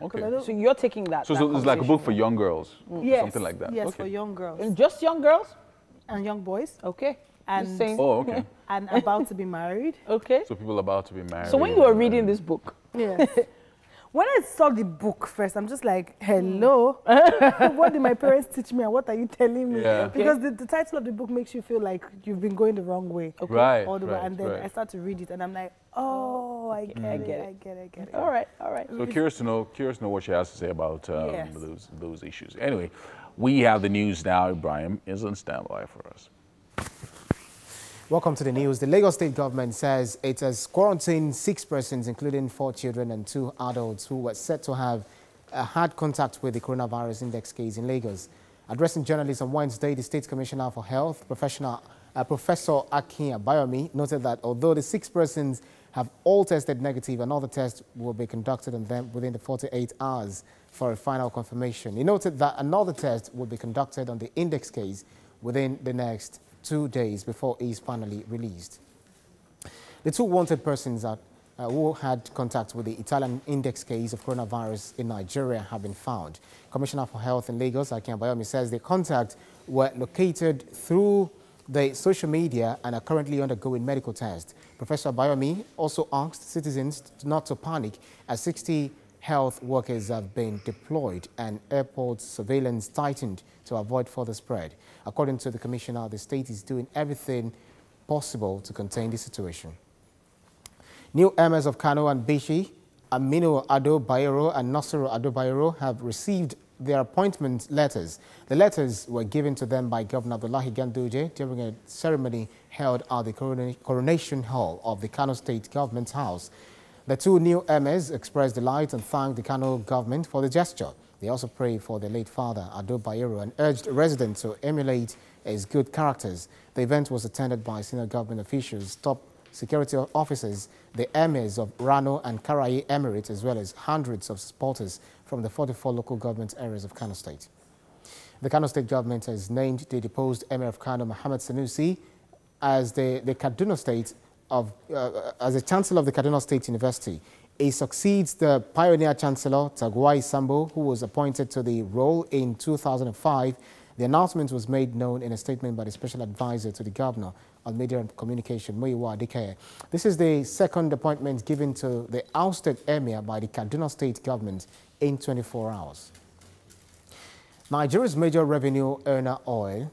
Okay. Okay. So you're taking that. So, that so it's like a book for young girls, mm. Yes. something like that. Yes, okay. for young girls And just young girls. and young boys. Okay. And saying. Oh, okay. and about to be married. Okay. So people about to be married. So when you were reading this book, Yes. when I saw the book first, I'm just like, hello. what did my parents teach me and what are you telling me? Yeah. Okay. Because the, the title of the book makes you feel like you've been going the wrong way. Okay. Right, All the way. right, And then right. I start to read it and I'm like, oh, I get, I it, get it. I get it, I get it. all right, all right. So curious to know, curious to know what she has to say about um, Yes. those those issues. Anyway, we have the news now. Brian is on standby for us. Welcome to the news. The Lagos State government says it has quarantined six persons, including four children and two adults who were said to have uh, had contact with the coronavirus index case in Lagos. Addressing journalists on Wednesday, the State Commissioner for Health, Professional, uh, Professor Akin Abayomi, noted that although the six persons have all tested negative, another test will be conducted on them within the 48 hours for a final confirmation. He noted that another test will be conducted on the index case within the next two days before he is finally released. The two wanted persons are, uh, who had contact with the Italian index case of coronavirus in Nigeria have been found. Commissioner for Health in Lagos, Akin Bayomi, says the contact were located through the social media and are currently undergoing medical tests. Professor Bayomi also asked citizens not to panic as 60 health workers have been deployed and airport surveillance tightened to avoid further spread. According to the commissioner, the state is doing everything possible to contain the situation. New emirs of Kano and Bichi, Aminu Ado Bayero and Nasiru Ado Bayero have received their appointment letters. The letters were given to them by Governor Abdullahi Ganduje during a ceremony held at the corona- coronation hall of the Kano State Government House. The two new emirs expressed delight and thanked the Kano government for the gesture. They also prayed for their late father, Ado Bayero, and urged residents to emulate his good characters. The event was attended by senior government officials, top security officers, the emirs of Rano and Karaye Emirates, as well as hundreds of supporters from the 44 local government areas of Kano State. The Kano State government has named the deposed Emir of Kano, Mohammed Sanusi, as the, the Kaduna State of, uh, as the Chancellor of the Kaduna State University. He succeeds the pioneer Chancellor Tagwai Sambo, who was appointed to the role in 2005. The announcement was made known in a statement by the Special Advisor to the Governor on Media and Communication, Muyiwa Adekeye. This is the second appointment given to the ousted Emir by the Kaduna State government in 24 hours. Nigeria's major revenue earner oil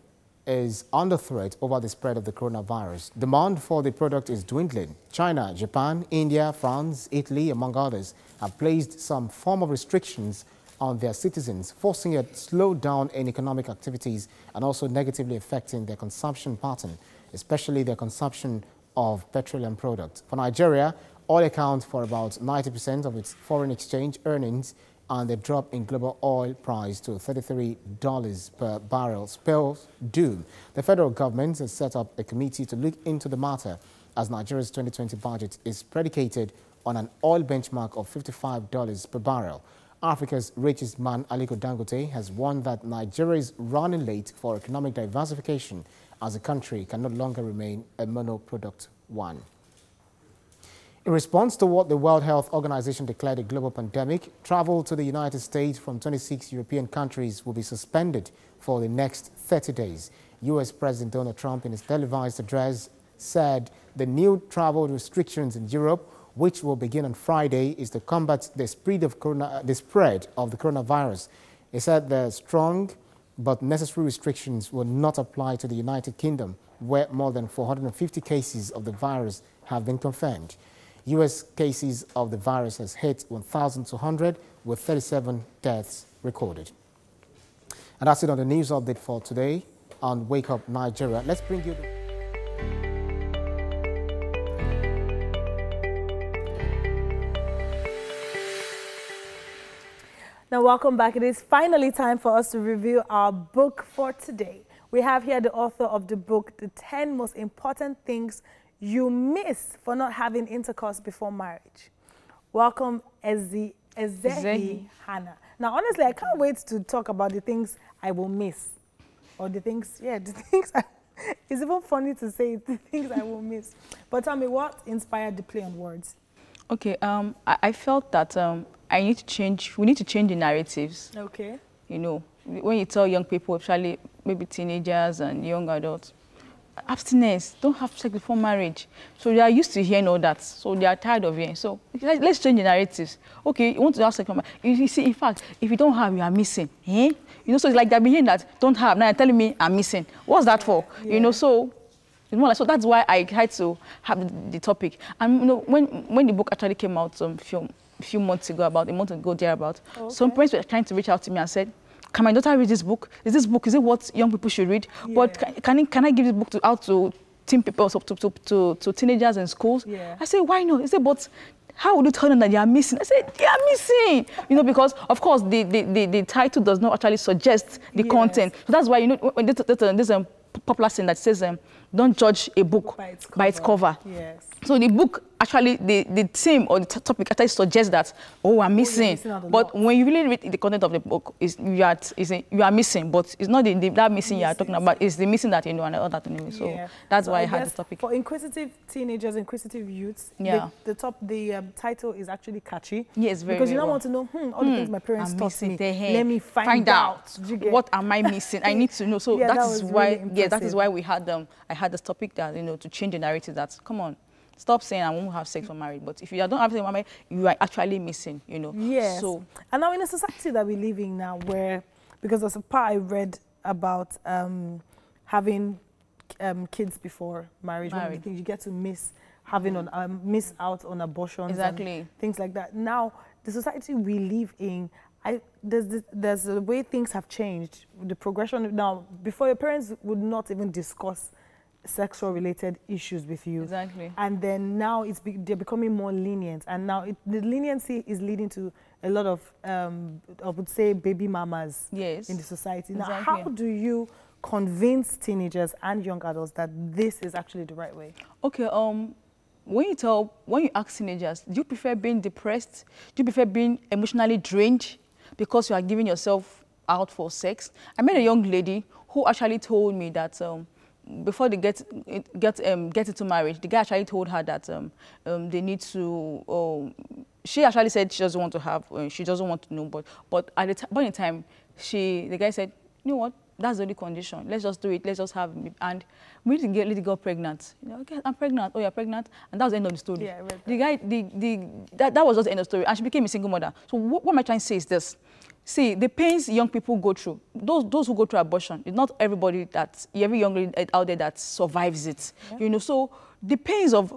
is under threat over the spread of the coronavirus. Demand for the product is dwindling. China, Japan, India, France, Italy, among others, have placed some form of restrictions on their citizens, forcing a slowdown in economic activities and also negatively affecting their consumption pattern, especially their consumption of petroleum products. For Nigeria, oil accounts for about 90% of its foreign exchange earnings and the drop in global oil price to $33 per barrel spells doom. The federal government has set up a committee to look into the matter as Nigeria's 2020 budget is predicated on an oil benchmark of $55 per barrel. Africa's richest man, Aliko Dangote, has warned that Nigeria is running late for economic diversification as the country can no longer remain a monoproduct one. In response to what the World Health Organization declared a global pandemic, travel to the United States from 26 European countries will be suspended for the next 30 days. U.S. President Donald Trump, in his televised address, said the new travel restrictions in Europe, which will begin on Friday, is to combat the spread of, corona, the spread of the coronavirus. He said the strong but necessary restrictions will not apply to the United Kingdom, where more than 450 cases of the virus have been confirmed. U.S. cases of the virus has hit 1,200 with 37 deaths recorded. And that's it on the news update for today on Wake Up Nigeria. Let's bring you the Now, welcome back. It is finally time for us to review our book for today. We have here the author of the book, The 10 Most Important Things You Miss for Not Having Intercourse Before Marriage. Welcome, Ezi, Ezehi. Hannah. Now, honestly, I can't wait to talk about the things I will miss. Or the things, yeah, the things, I, it's even funny to say the things I will miss. But tell me, what inspired the play on words? Okay, um, I, I felt that um, I need to change, we need to change the narratives. Okay. You know, when you tell young people, especially maybe teenagers and young adults, abstinence, don't have sex before marriage. So they are used to hearing all that. So they are tired of hearing. So let- let's change the narratives. Okay, you want to have sex before marriage. You, see, in fact, if you don't have, you are missing. Eh? You know, so it's like they're being that, don't have. Now you're telling me I'm missing. What's that for? You know, so it's more like, so that's why I tried to have the, topic. And you know, when when the book actually came out um, few few months ago, about a month ago, there thereabout, some parents were trying to reach out to me and said, "Can my daughter read this book? Is this book is it what young people should read? But can, can I can I give this book to out to teen people, to, to, to, to teenagers in schools?" Yeah. I said, "Why not?" He said, "But." How would you tell them that they are missing? I said, they are missing. You know, because of course the, the, the, the title does not actually suggest the Yes. content. So that's why you know when this, this, this um, popular saying that says um, don't judge a book by its cover. Yes. So the book actually, the, the theme or the topic actually suggests that, oh, I'm missing. missing but when you really read the content of the book, is you are, is you are missing, but it's not the, the, that missing you are talking about, it's the missing that you know and that anyway. So Yeah. that's So why I, I had this topic. For inquisitive teenagers, inquisitive youths, Yeah. the, the top, the um, title is actually catchy. Yes, very, Because you very don't well. want to know, hmm, all the Hmm, things my parents I'm taught missing me. the. Let me find, out. Do what am I missing. I need to know. So Yeah, that that is why, really yeah, that is why we had um, I had this topic that you know to change the narrative. That come on, stop saying I won't have sex for marriage. But if you don't have sex for marriage, you are actually missing. You know. Yes. So and now in a society that we live in now, where because there's a part I read about um, having um, kids before marriage, one of the things you get to miss having on um, miss out on abortions, Exactly. things like that. Now the society we live in. I, there's, this, there's a way things have changed. The progression now, before your parents would not even discuss sexual related issues with you. Exactly. And then now it's be, they're becoming more lenient, and now it, the leniency is leading to a lot of, um, I would say, baby mamas Yes. in the society. Now, Exactly. how do you convince teenagers and young adults that this is actually the right way? Okay, um, when you tell, when you ask teenagers, do you prefer being depressed? Do you prefer being emotionally drained because you are giving yourself out for sex? I met a young lady who actually told me that um, before they get get um, get into marriage, the guy actually told her that um, um, they need to. Um, she actually said she doesn't want to have. Uh, she doesn't want to know, but but at the point in time, she the guy said, you know what? That's the only condition. Let's just do it. Let's just have it. And we didn't get little girl pregnant. You know, okay, I'm pregnant. Oh, you're pregnant, and that was the end of the story. Yeah, the guy, the the that, that was just the end of the story, and she became a single mother. So what, what am I trying to say is this? See, the pains young people go through, those those who go through abortion, it's not everybody that every young lady out there that survives it. You know, so the pains of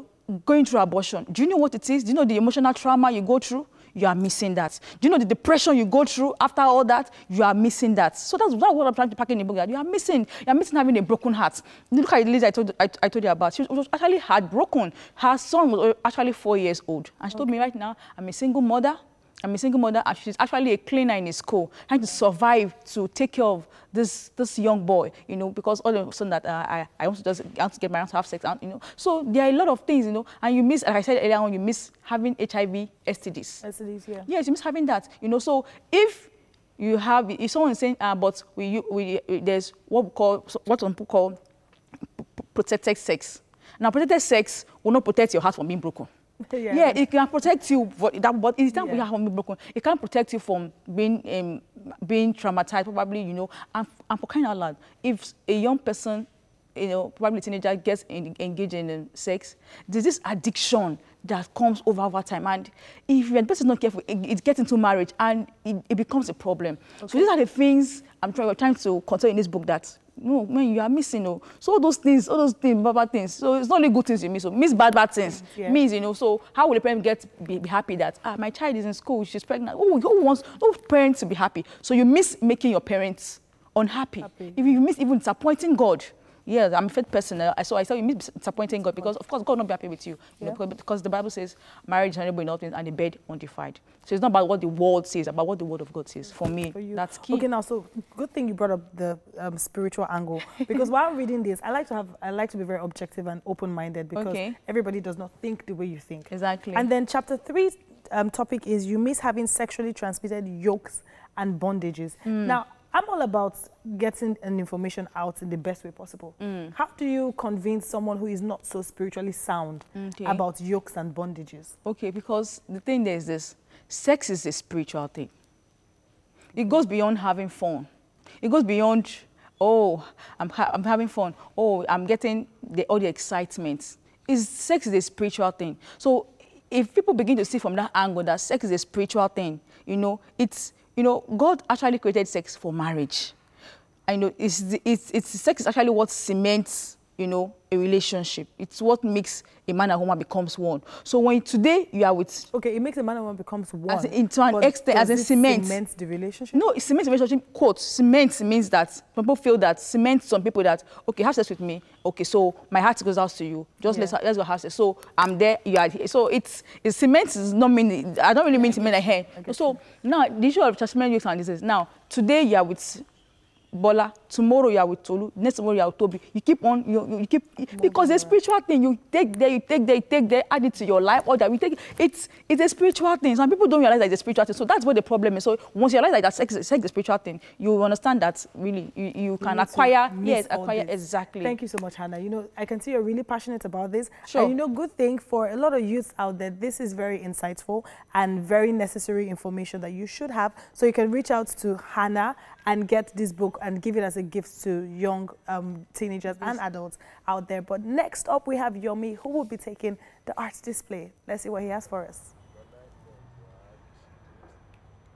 going through abortion. Do you know what it is? Do you know the emotional trauma you go through? You are missing that. Do you know the depression you go through after all that? You are missing that. So that's, that's what I'm trying to pack in the book. That you are missing. You are missing having a broken heart. Look at the lady I told, I, I told you about. She was, was actually heartbroken. Her son was actually four years old, and she told me right now, I'm a single mother. I'm a single mother and she's actually a cleaner in a school, trying to survive to take care of this this young boy, you know, because all of a sudden that uh, I, I want to just I want to get married, to have sex, and, you know. So there are a lot of things, you know, and you miss, like I said earlier on, you miss having HIV, STDs. STDs, yeah. Yes, you miss having that, you know. So if you have, if someone is saying, uh, but we, we, there's what we call, what some people call protected sex. Now, protected sex will not protect your heart from being broken. Yeah. yeah, it can protect you, but that, but it's not Yeah. yeah. from broken. It can protect you from being um, being traumatized, probably, you know. And, and for crying out loud, if a young person, you know, probably a teenager gets in, engaged in um, sex, there's this addiction that comes over over time. And if the person is not careful, it, it gets into marriage and it, it becomes a problem. So these are the things I'm trying, we're trying to contain in this book that no, man, you are missing. Oh. So all those things, all those things, bad, bad things. So it's not only good things you miss. So miss bad, bad things. Yeah. Means, you know, so how will a parent get be, be happy that ah, my child is in school, she's pregnant. Oh, who wants no parents to be happy? So you miss making your parents unhappy. If you miss even disappointing God. Yes, I'm a faith person. uh, So I saw you miss disappointing God because, of course, God will not be happy with you. you Yeah. because- because the Bible says marriage is honorable in all things and the bed undefiled. So it's not about what the world says, about what the word of God says. For me, that's key. Okay, now so good thing you brought up the um, spiritual angle because while reading this, I like to have I like to be very objective and open-minded because Okay. everybody does not think the way you think. Exactly. And then chapter three um, topic is you miss having sexually transmitted yokes and bondages. Mm. Now I'm all about getting an information out in the best way possible. Mm. How do you convince someone who is not so spiritually sound Okay. about yokes and bondages? Okay, because the thing there is this sex is a spiritual thing. It goes beyond having fun. It goes beyond, oh, I'm, ha- I'm having fun. Oh, I'm getting the, all the excitement. Is sex is a spiritual thing. So if people begin to see from that angle that sex is a spiritual thing, you know, it's, you know, God actually created sex for marriage. I know it's, the- it's, it's sex is actually what cements, you know, a relationship. It's what makes a man and woman becomes one. So when today you are with Okay, it makes a man and woman becomes one. as in, to an extent, as in cement. cement the relationship. No, it's cement relationship. Quote, cement means that people feel that cement some people that okay, have sex with me. Okay, so my heart goes out to you. Just let's let's go have sex. So I'm there, you are here. So it's, it's cement is not mean. I don't really mean cement like hair. So now the issue of transmission youth and disease. Now today you are with Bola, tomorrow you are with Tolu, next tomorrow you are with Toby. You keep on, you, you, you keep, because it's a spiritual thing. You take there, you take there, you take there, add it to your life, or that we take it's it's a spiritual thing. Some people don't realize that it's a spiritual thing. So that's where the problem is. So once you realize that sex, is- sex is a spiritual thing, you understand that really you, you can to acquire, yes, acquire this. exactly. Thank you so much, Hannah. You know, I can see you're really passionate about this. Sure. And you know, good thing for a lot of youths out there, this is very insightful and very necessary information that you should have. So you can reach out to Hannah and get this book and give it as a gift to young um, teenagers and adults out there. But next up, we have Yomi, who will be taking the art display. Let's see what he has for us.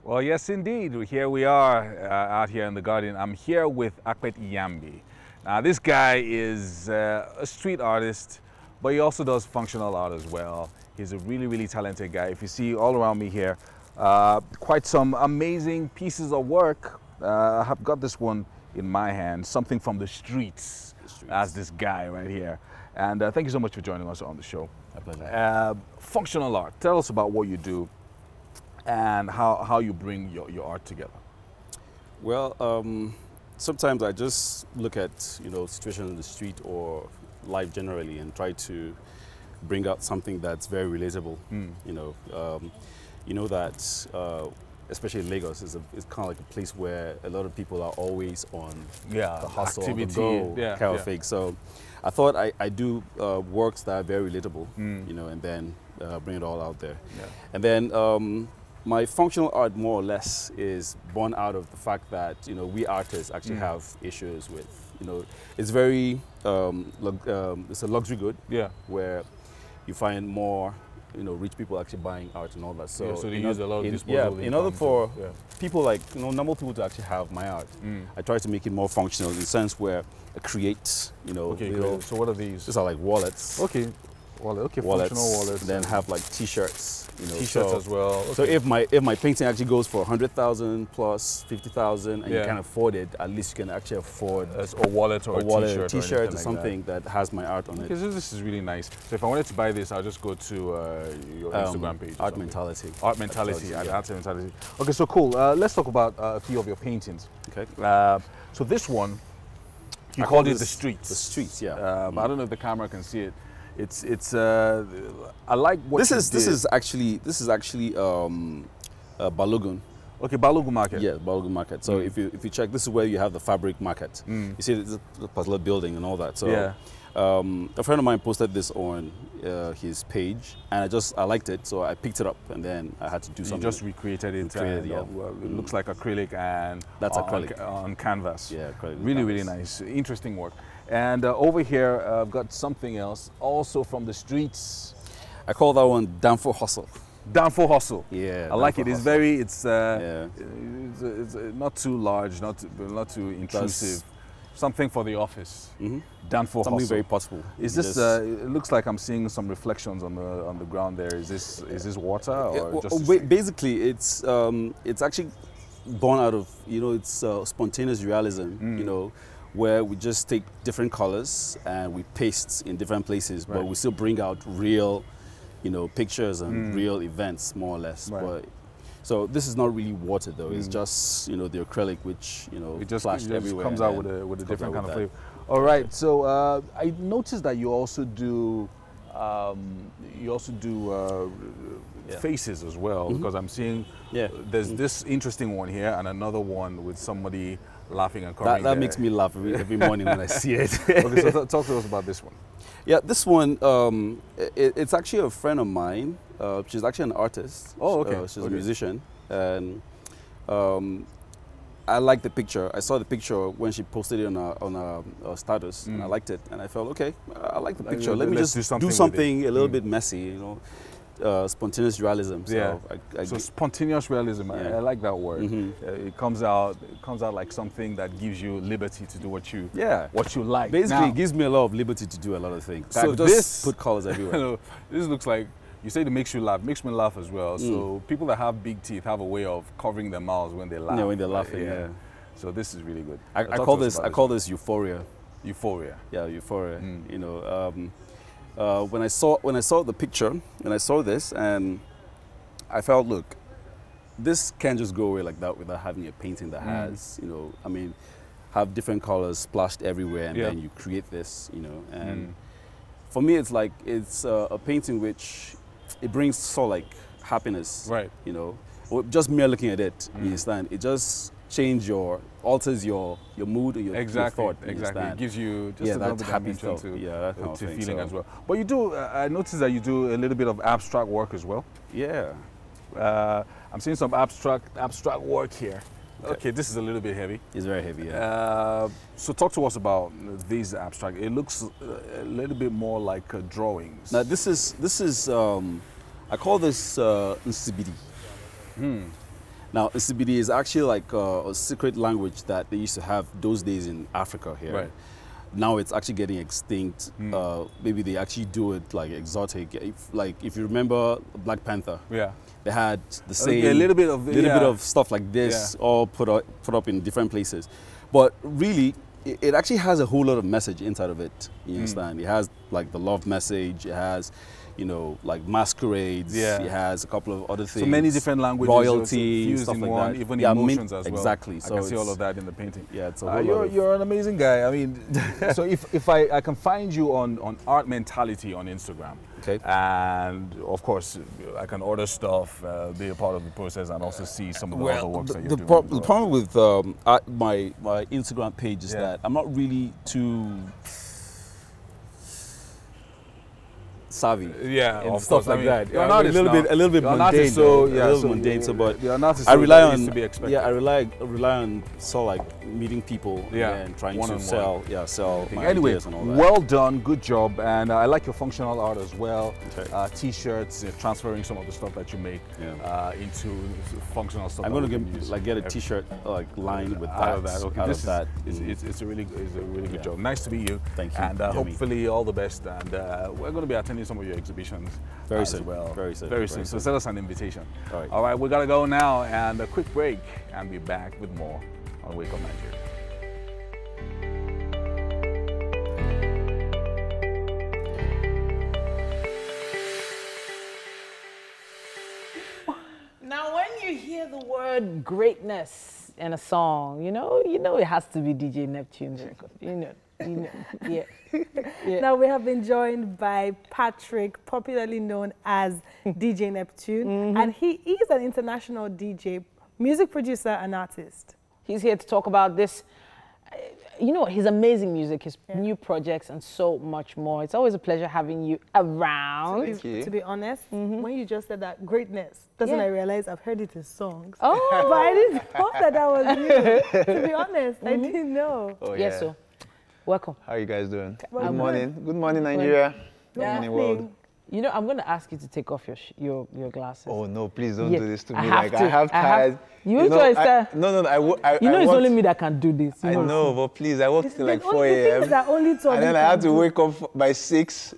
Well, yes, indeed. Here we are uh, out here in the garden. I'm here with Akpet Iyambi. Now, this guy is uh, a street artist, but he also does functional art as well. He's a really, really talented guy. If you see all around me here, uh, quite some amazing pieces of work. Uh, I have got this one in my hand, something from the streets. As this guy right here. And uh, thank you so much for joining us on the show. A pleasure. Uh, functional art. Tell us about what you do and how, how you bring your, your art together. Well, um, sometimes I just look at you know situations in the street or life generally and try to bring out something that's very relatable. Mm. You know, um, you know that especially Lagos is a, is kind of like a place where a lot of people are always on Yeah, the hustle, on the activity, go yeah, kind yeah. of thing. So I thought I, I do uh, works that are very relatable. Mm. You know, and then uh, bring it all out there. And then um, my functional art, more or less, is born out of the fact that you know we artists actually Mm. have issues with you know it's very um, um, it's a luxury good. Yeah. Where you find more you know rich people actually buying art and all that. So Yeah, so they use a lot of in, Yeah, in order for yeah. people like you know normal people to actually have my art, Mm. I try to make it more functional in the sense where I create you know Okay, little. So what are these? These are like wallets. Okay. Wallet, okay, wallets, functional wallets. Then have like T-shirts, you know. T-shirts so- as well, So if my if my painting actually goes for hundred thousand plus fifty thousand, and Yeah. you can afford it, at least you can actually afford As a wallet or a wallet, T-shirt or T-shirt, anything or like that. something that. has my art on Okay, it. so this is really nice. So if I wanted to buy this, I'll just go to uh, your Um, Instagram page. Art. Mentality. Art mentality. Mentality, Art yeah. Art mentality. Okay, so cool. Uh, let's talk about uh, a few of your paintings. Okay. Uh, so this one, you I called call it the streets. the streets, yeah. Um, I don't know if the camera can see it. It's it's. Uh, I like what this is this is actually this is actually um, uh, Balogun. Okay, Balogun Market. Yeah, Balogun Market. So Mm. if you if you check, this is where you have the fabric market. Mm. You see this the particular building and all that. So Yeah. um, a friend of mine posted this on uh, his page, and I just I liked it, so I picked it up, and then I had to do You something. just recreated it. Recreated, and, yeah. uh, it looks like acrylic and That's on, acrylic. on canvas. Yeah, acrylic Really, really nice. Interesting work. And uh, over here, uh, I've got something else, also from the streets. I call that one Danfo Hustle. Danfo Hustle. Yeah, I like it. It's Hustle. very, it's, uh, Yeah. it's, it's not too large, not too, not too intrusive. Something for the office. Mhm. Danfo Something Hustle. very possible. Is this? Uh, it looks like I'm seeing some reflections on the on the ground there. Is this is this water or Yeah, well, just? ba- basically, it's um, it's actually born out of you know it's uh, spontaneous realism. Mm. You know, where we just take different colors and we paste in different places, but we still bring out real, you know, pictures and Mm. real events more or less. Right. But so this is not really water though. It's Mm. just you know the acrylic which you know It just, it just comes out with a with a different kind of flavor. All right. So uh, I noticed that you also do um, you also do uh, Yeah. faces as well Mhm. because I'm seeing Yeah. there's Mhm. this interesting one here and another one with somebody laughing and That, that makes me laugh every, every morning when I see it. okay, so talk to us about this one. Yeah, this one, um, it, it's actually a friend of mine. Uh, she's actually an artist. Oh, okay, Uh, she's a musician. And um, I like the picture. I saw the picture when she posted it on a, on a, status, and I Mm. liked it. And I felt, okay, I like the picture. uh, Let me just do do something something, with it. a little Mm. bit messy, you know, uh, spontaneous realism. So yeah. I, I so spontaneous realism. I, Yeah. I like that word. Mhm. Uh, it comes out. It comes out like something that gives you liberty to do what you yeah. what you like. Basically, Now- it gives me a lot of liberty to do a lot of things. So this- put colors everywhere. No, this looks like you said it makes you laugh. Makes me laugh as well. Mm. So people that have big teeth have a way of covering their mouths when they laugh. Yeah, when they're laughing, yeah. So this is really good. I, I call this I call this euphoria. euphoria. Yeah, euphoria. Mm. You know, um, uh, when I saw when I saw the picture, when I saw this, and I felt, look, this can't just go away like that without having a painting that Mm. has, you know, I mean, have different colors splashed everywhere, and Yeah. then you create this, you know, and Mm. for me, it's like it's uh, a painting which it brings so like happiness, Right. You know, just mere looking at it, Mm. you understand? It just change your alters your your mood or your, your thought. you exactly. It understand? gives you just yeah, a little that bit happy thought. to, yeah, that to feeling so- as well. But you do. Uh, I noticed that you do a little bit of abstract work as well. Yeah. Uh, I'm seeing some abstract abstract work here. Okay. Okay, this is a little bit heavy. It's very heavy. Yeah. Uh, so talk to us about these abstract. It looks uh, a little bit more like uh, drawings. Now this is this is um, I call this uh, Nsibidi. Hmm. Now Nsibidi is actually like uh, a secret language that they used to have those days in Africa here. Right. Now it's actually getting extinct. Hmm. Uh, maybe they actually do it like exotic. If, like if you remember Black Panther, Yeah. they had the Okay, same a little bit of- little yeah. bit of stuff like this Yeah. all put up, put up in different places. But really, it, it actually has a whole lot of message inside of it. You Mm. understand? It has like the love message. It has, you know, like masquerades. Yeah. It has a couple of other things. So many different languages, royalty, stuff like one, that. even yeah, emotions as well. Exactly. So I can see all of that in the painting. Yeah, it's a Uh, you're, lot of- you're an amazing guy. I mean, so if, if I, I can find you on, on Art Mentality on Instagram, okay, and of course I can order stuff, uh, be a part of the process, and also see some of the other works the, that you're the, doing. pro- as the problem with um, my my Instagram page is Yeah. that I'm not really too savvy. Yeah, and of stuff course. I like mean, that. you're an a little now. bit, a little bit You're an mundane. so, yeah, a little so mundane. So, but you're an artist, I rely on to be expected. yeah, I rely I rely on so like meeting people Yeah, and trying one to on one. sell yeah sell my anyway, ideas and all that. well done, good job, and uh, I like your functional art as well. Uh, t-shirts, uh, transferring some of the stuff that you make uh, into functional stuff. I'm gonna get like get a T-shirt like lined with that. out of that. Okay, out this of that. Is, Mm. it's, it's, a really it's a really good Yeah. job. Nice to meet you. Thank you. And uh, hopefully all the best. And uh, we're going to be attending. Running some of your exhibitions Very as soon. well. Very soon. Very Very soon. So soon. send us an invitation. All right. All right, we gotta go now and a quick break and be back with more on Wake Up Nigeria. Now, when you hear the word greatness in a song, you know, you know it has to be DJ Neptune's record. You know, you know, yeah. yeah. Now we have been joined by Patrick, popularly known as DJ Neptune, Mm-hmm. and he is an international DJ, music producer, and artist. He's here to talk about this. uh, You know, his amazing music, his new projects, and so much more. It's always a pleasure having you around. To be, to be honest, when you just said that greatness, that's when Mm-hmm. Yeah. I realized I've heard it in songs. Oh. but I didn't know that that was you. to be honest, I Mhm. didn't know. Oh, yes, yeah. so welcome. How are you guys doing? Well, Good good. morning. Good morning, Nigeria. Good morning, world. You know, I'm going to ask you to take off your sh- your your glasses. Oh no, please don't Yeah, do this to me. have like to. I have tired. You know, choice, I-. No, no, no. I, I, You know, I it's only me that can do this. You I know, but please, I worked till like There's 4 only things a.m. only And then I had to do. wake up by 6.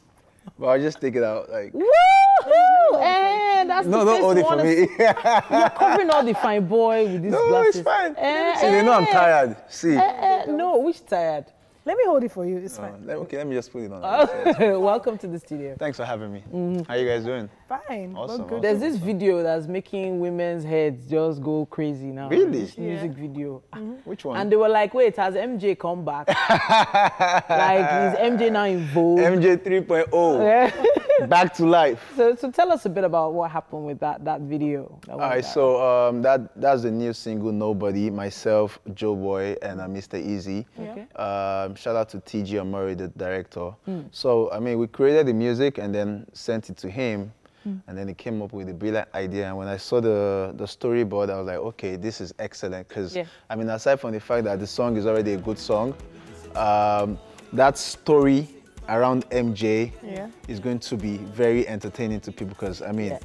But I'll just take it out. Like, Woo! And that's no, the hold it for me. You're covering all the fine boy with these No, glasses. it's fine. Eh, See, they know I'm eh. tired. See. Eh, eh, no, which tired? Let me hold it for you. It's Oh, fine. let- okay, let me just put it on. Oh, Welcome to the studio. Thanks for having me. Mhm. How you guys doing? Fine. we're Awesome, good. There's this video that's making women's heads just go crazy now. Really? This music video. Which one? And they were like, wait, has MJ come back? like, is MJ now in vogue? MJ 3.0. Yeah. Back to life. So, so tell us a bit about what happened with that, that video. that All went right, viral. so um, that that's the new single "Nobody." Myself, Joeboy, and uh, Mr. Eazi. Okay. Um, shout out to T.G. Omori, the director. Mm. So I mean, we created the music and then sent it to him, Mm. and then he came up with a brilliant idea. And when I saw the the storyboard, I was like, okay, this is excellent. Because Yeah. I mean, aside from the fact that the song is already a good song, um, that story around MJ Yeah. is going to be very entertaining to people. Because I mean. Yeah.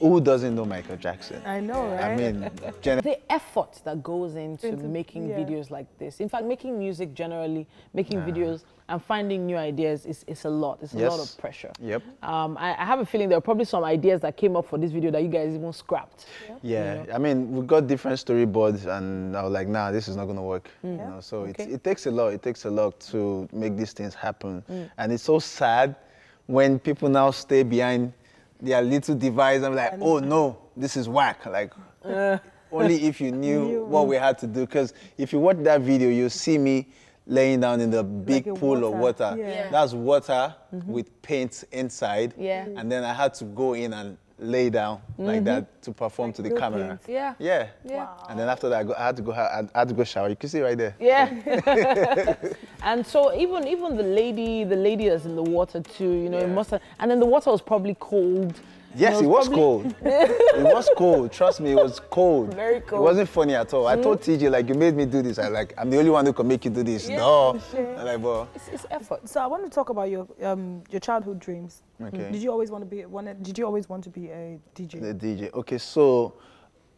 Who doesn't know Michael Jackson? I know, right? I mean, gen- the effort that goes into, Into- making yeah. videos like this. In fact, making music generally, making videos and finding new ideas is, is a lot. It's a lot of pressure. Yep. Um, I, I have a feeling there are probably some ideas that came up for this video that you guys even scrapped. Yeah, I mean, we got different storyboards, and I was like, nah, this is not gonna work. Mm. You Yeah, know, so okay. it, it takes a lot. It takes a lot to make these things happen, Mm. and it's so sad when people now stay behind their little device. I'm like, oh no, this is whack. Like, only if you knew Knew, what mm. we had to do. Because if you watch that video, you'll see me laying down in the big Like a pool of water, water. yeah. Yeah. That's water with paint inside. Yeah. And then I had to go in and lay down like Mhm. that to perform to the camera. paint. Yeah. Yeah. Yeah. And then after that, I, go, I had to go. I had to go shower. You can see right there. Yeah. and so even even the lady, the lady that's in the water too, you know, it must have, and then the water was probably cold. Yes, know, it was cold. it was cold. Trust me, it was cold. Very cold. It wasn't funny at all. I told TJ like, you made me do this. I like, I'm the only one who can make you do this. Yeah, no. sure. I'm like, bro. It's, it's effort. So I want to talk about your um, your childhood dreams. Okay. Did you always want to be wanted, Did you always want to be a DJ? The DJ. Okay, so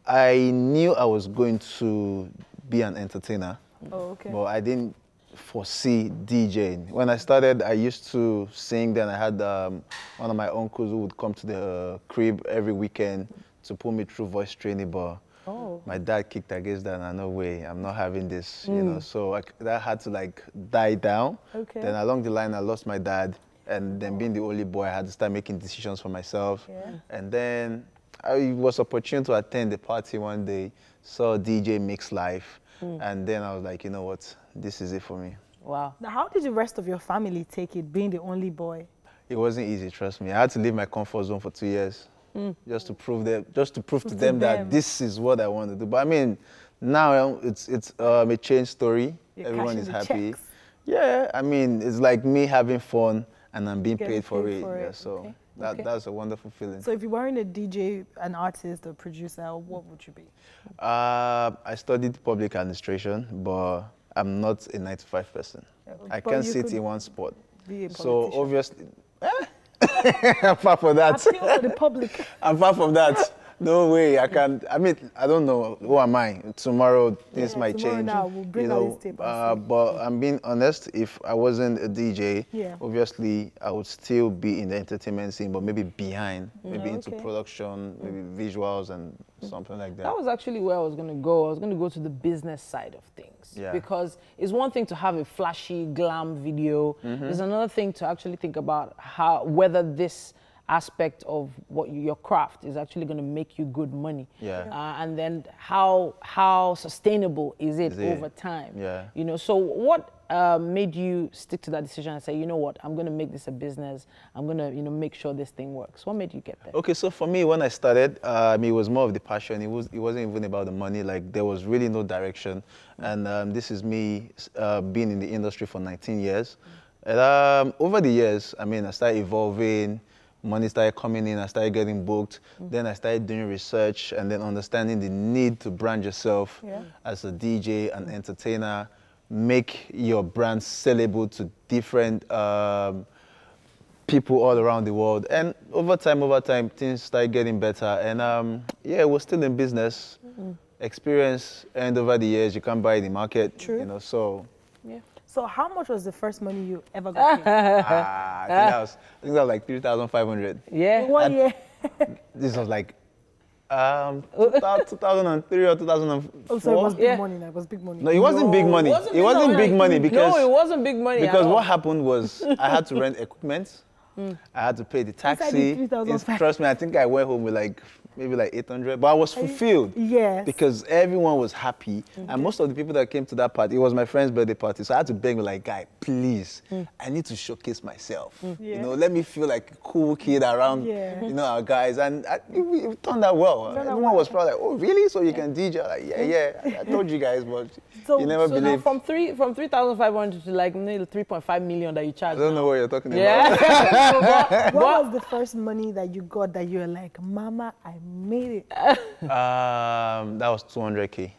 I knew I was going to be an entertainer. Oh, okay. But I didn't foresee DJing. When I started, I used to sing. Then I had um, one of my uncles who would come to the uh, crib every weekend to put me through voice training. But Oh. my dad kicked against that. And no way, I'm not having this. You know, Mm. so I that had to like die down. Okay. Then along the line, I lost my dad, and then being the only boy, I had to start making decisions for myself. Yeah. And then I was opportune to attend the party one day, saw DJ Mix Live, Mm. and then I was like, you know what, this is it for me. Wow. Now, how did the rest of your family take it, being the only boy? It wasn't easy, trust me. I had to leave my comfort zone for two years Mm. just to prove them, just to prove to Prove them, to that this is what I want to do. But I mean, now um, it's it's um, a change story. You're Everyone is the happy. checks. Yeah, I mean, it's like me having fun and I'm being paid for paid it. for yeah, so okay. that Okay. that's a wonderful feeling. So, if you weren't a DJ, an artist, a producer, what would you be? Uh, I studied public administration, but I'm not a 95 person. I can't sit in one spot. So obviously, apart from that, Appeal to the public. apart from that, No way. I can't. I mean, I don't know. Who am I? Tomorrow things Yeah, might tomorrow change. now we'll bring you out know. this tape Uh, but I'm being honest. If I wasn't a DJ, Yeah. obviously I would still be in the entertainment scene, but maybe behind, maybe Mm, into okay. production, maybe visuals and something like that. That was actually where I was going to go. I was going to go to the business side of things. Yeah. Because it's one thing to have a flashy glam video. Mhm. It's another thing to actually think about how whether this aspect of what you, your craft is actually going to make you good money. Yeah. Uh, and then how how sustainable is it Is it? over time? Yeah. You know, so what uh, made you stick to that decision and say, you know what, I'm going to make this a business. I'm going to, you know, make sure this thing works. What made you get there? Okay, so for me, when I started, uh, I mean, it was more of the passion. It was, it wasn't even about the money. Like there was really no direction. And um, this is me uh, being in the industry for 19 years. And um, over the years, I mean, I started evolving. Money started coming in. I started getting booked. Then I started doing research and then understanding the need to brand yourself Yeah. as a DJ, an entertainer, make your brand sellable to different. Um, people all around the world. And over time, over time, things started getting better. And um, yeah, we're still in business. Mm. Experience, and over the years, you can't buy the market. True. You know, so. So how much was the first money you ever got paid? ah, I think that was, I think that was like three thousand five hundred. Yeah. One And year. This was like um, 2003 or 2004. Oh, so it was big money. Now. It was big money. No, it wasn't big money. It wasn't big money because no, it wasn't big money. because what happened was I had to rent equipment. Mm. I had to pay the Inside the taxi. Trust me, I think I went home with like maybe like 800, but I was fulfilled. Yes. Because everyone was happy, and most of the people that came to that party, it was my friend's birthday party, so I had to beg me like, guy, please, Mm. I need to showcase myself. Mm. You know, let me feel like a cool kid around, Yeah. you know, our guys, and I, it, it turned out well. Turned out Everyone well. was probably like, oh, really? So you can DJ? Like, yeah, yeah. I, I told you guys, but So, you never so now from three from three thousand five hundred to like nearly three point five million that you charge. I don't know what you're talking Yeah. about. what was the first money that you got that you were like, Mama, I made it? Um, that was 200k.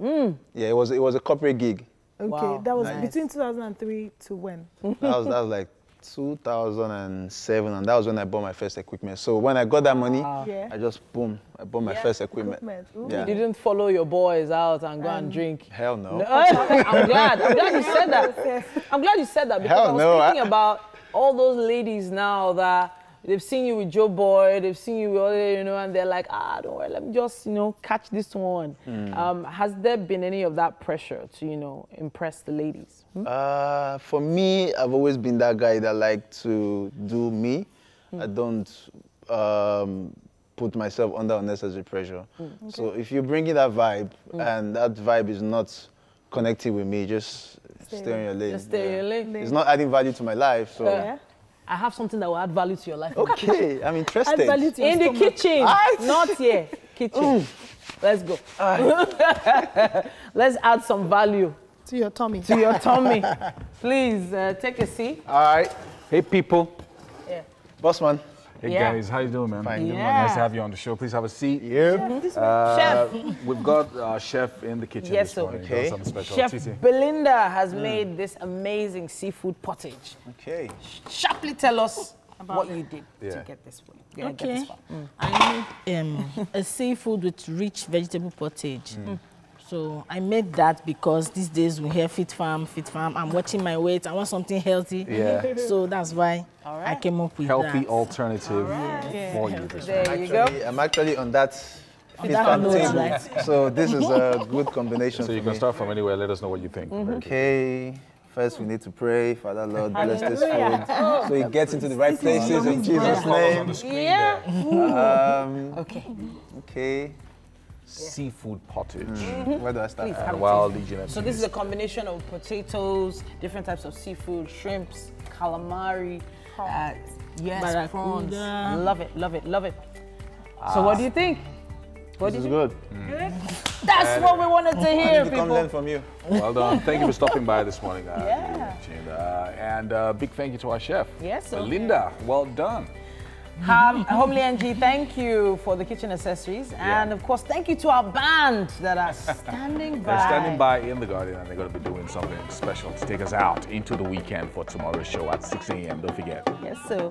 Mm. Yeah, it was it was a corporate gig. Okay, that was Nice. between 2003 to when? That was that was like 2007, and that was when I bought my first equipment. So when I got that money, Yeah. I just boom, I bought my Yeah. first equipment. Equipment. Yeah. You didn't follow your boys out and go and drink. Hell no. No, I'm glad. I'm glad you said that. I'm glad you said that because Hell I was no, thinking I- about all those ladies now that they've seen you with Joeboy, they've seen you with other, you know, and they're like, ah, don't worry, let me just, you know, catch this one. Hmm. Um, has there been any of that pressure to, you know, impress the ladies? Hmm? Uh, for me, I've always been that guy that like to do me. Hmm. I don't um, put myself under unnecessary pressure. Mm. So if you bring in that vibe Mm. and that vibe is not connecting with me, just Stay stay, on your lane. Just stay in your lane. It's not adding value to my life. So Uh, I have something that will add value to your life. okay, I'm interested. Add value to your in the kitchen, Aight. not here. Kitchen. Let's go. Let's add some value To your tummy. to your tummy. Please uh, take a seat. All right. Hey, people. Yeah. Boss man. Hey, Yeah. guys. How you doing, man? Fine. Good Yeah. morning. Nice to have you on the show. Please have a seat. Yeah. This way. Uh, Chef. We've got our chef in the kitchen Yes, this sir. morning. Got Okay. Something special. Chef Titi. Belinda has made this amazing seafood pottage. Okay. Sharply tell us what you did to get this one. Yeah, get Okay. this far. Mm. I made um, a seafood with rich vegetable pottage. Mm. So I made that because these days we hear fit farm, fit farm. I'm watching my weight. I want something healthy. Yeah. So that's why I came up with Healthy that. alternative for you this There morning. you go. I'm actually on that On fit that farm note, table. right? So this is a good combination So you for can me. start from anywhere. Let us know what you think. Mm-hmm. Okay. First, we need to pray. Father Lord, bless this food so it gets into the right places in Jesus' name. Yeah. Um, Okay. okay. Seafood pottage. Where do I start? Please, And have a while taste. DJ So this is a combination of potatoes, different types of seafood, shrimps, calamari, uh, yes, prawns. Barracuda. Love it, love it, love it. So what do you think? What This do is you good. think? That's what we wanted to hear, need to come people. learn from you. Well done. Thank you for stopping by this morning. Uh, Yeah. And uh, big thank you to our chef. Yes, sir. Linda, well done. Um, Homely NG, thank you for the kitchen accessories. And of course, thank you to our band that are standing by. They're standing by in the garden and they're going to be doing something special to take us out into the weekend for tomorrow's show at 6 a.m. Don't forget. Yes, sir.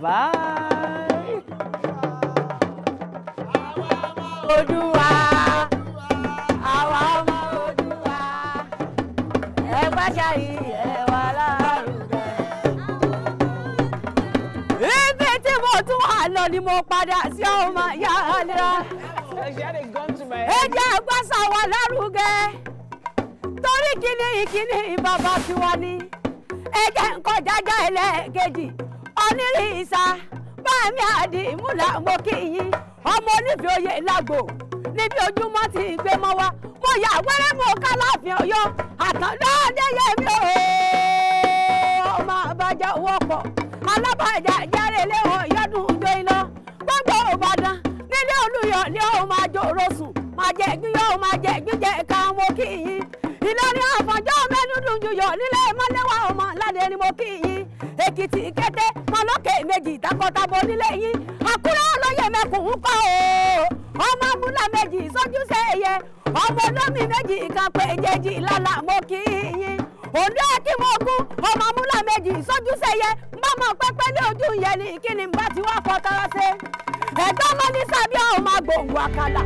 Bye. Oòduà lọ ni mo padà sí ọmọ yàrá. ẹ jẹ́ àgbàṣà wa lárugẹ torí kíní ìkíní bàbá tiwa ni ẹ jẹ́ nǹkan jájá ẹlẹ́ẹ̀kejì onírìísà báàmì àdìmúlà mo kí ọmọ onífẹ́ oyè lágbo níbi ojúmọ́ ti gbé mọ́ wa mo yà wẹ́rẹ́ mo ká láàfin ọ̀yọ́ àtàndá adéyẹmí o ọmọ àbájá alábàjá léwọ̀n yọdún ìjọ iná gbogbo ìbàdàn nílé olùyọ̀ ni ó máa jòrò sùn. Máa jẹ ìgbín yóò máa jẹ ìgbín jẹ ká mo kí yín. Ìlọrin àfọ̀njọ́ mẹ́nudùn juyọ̀ nílé mọ́lẹ́wà ọmọ ládé ni mo kí yín. Èkìtì kété mọ́lọ́kẹ́ méjì takọtabo nílé yín. Àkúrẹ́ olóyè mẹ́kùn kọ́ o. Ọmọ abúlé méjì sójú sẹ́yẹ. Ọmọ olómi méjì ìkàpẹ́ ìjẹ́jì lálá mo kí yín òǹdó akímọ̀gún ọmọ amúlá méjì sójú sẹ́yẹ mbàmọ̀ pẹ́pẹ́ ní ojú yẹn ni kí ni bá ti wá fọ́ tọ́rọ́ sí ẹ̀gbọ́n mọ́ ní sábíà ọmọ agbóhùn àkàlà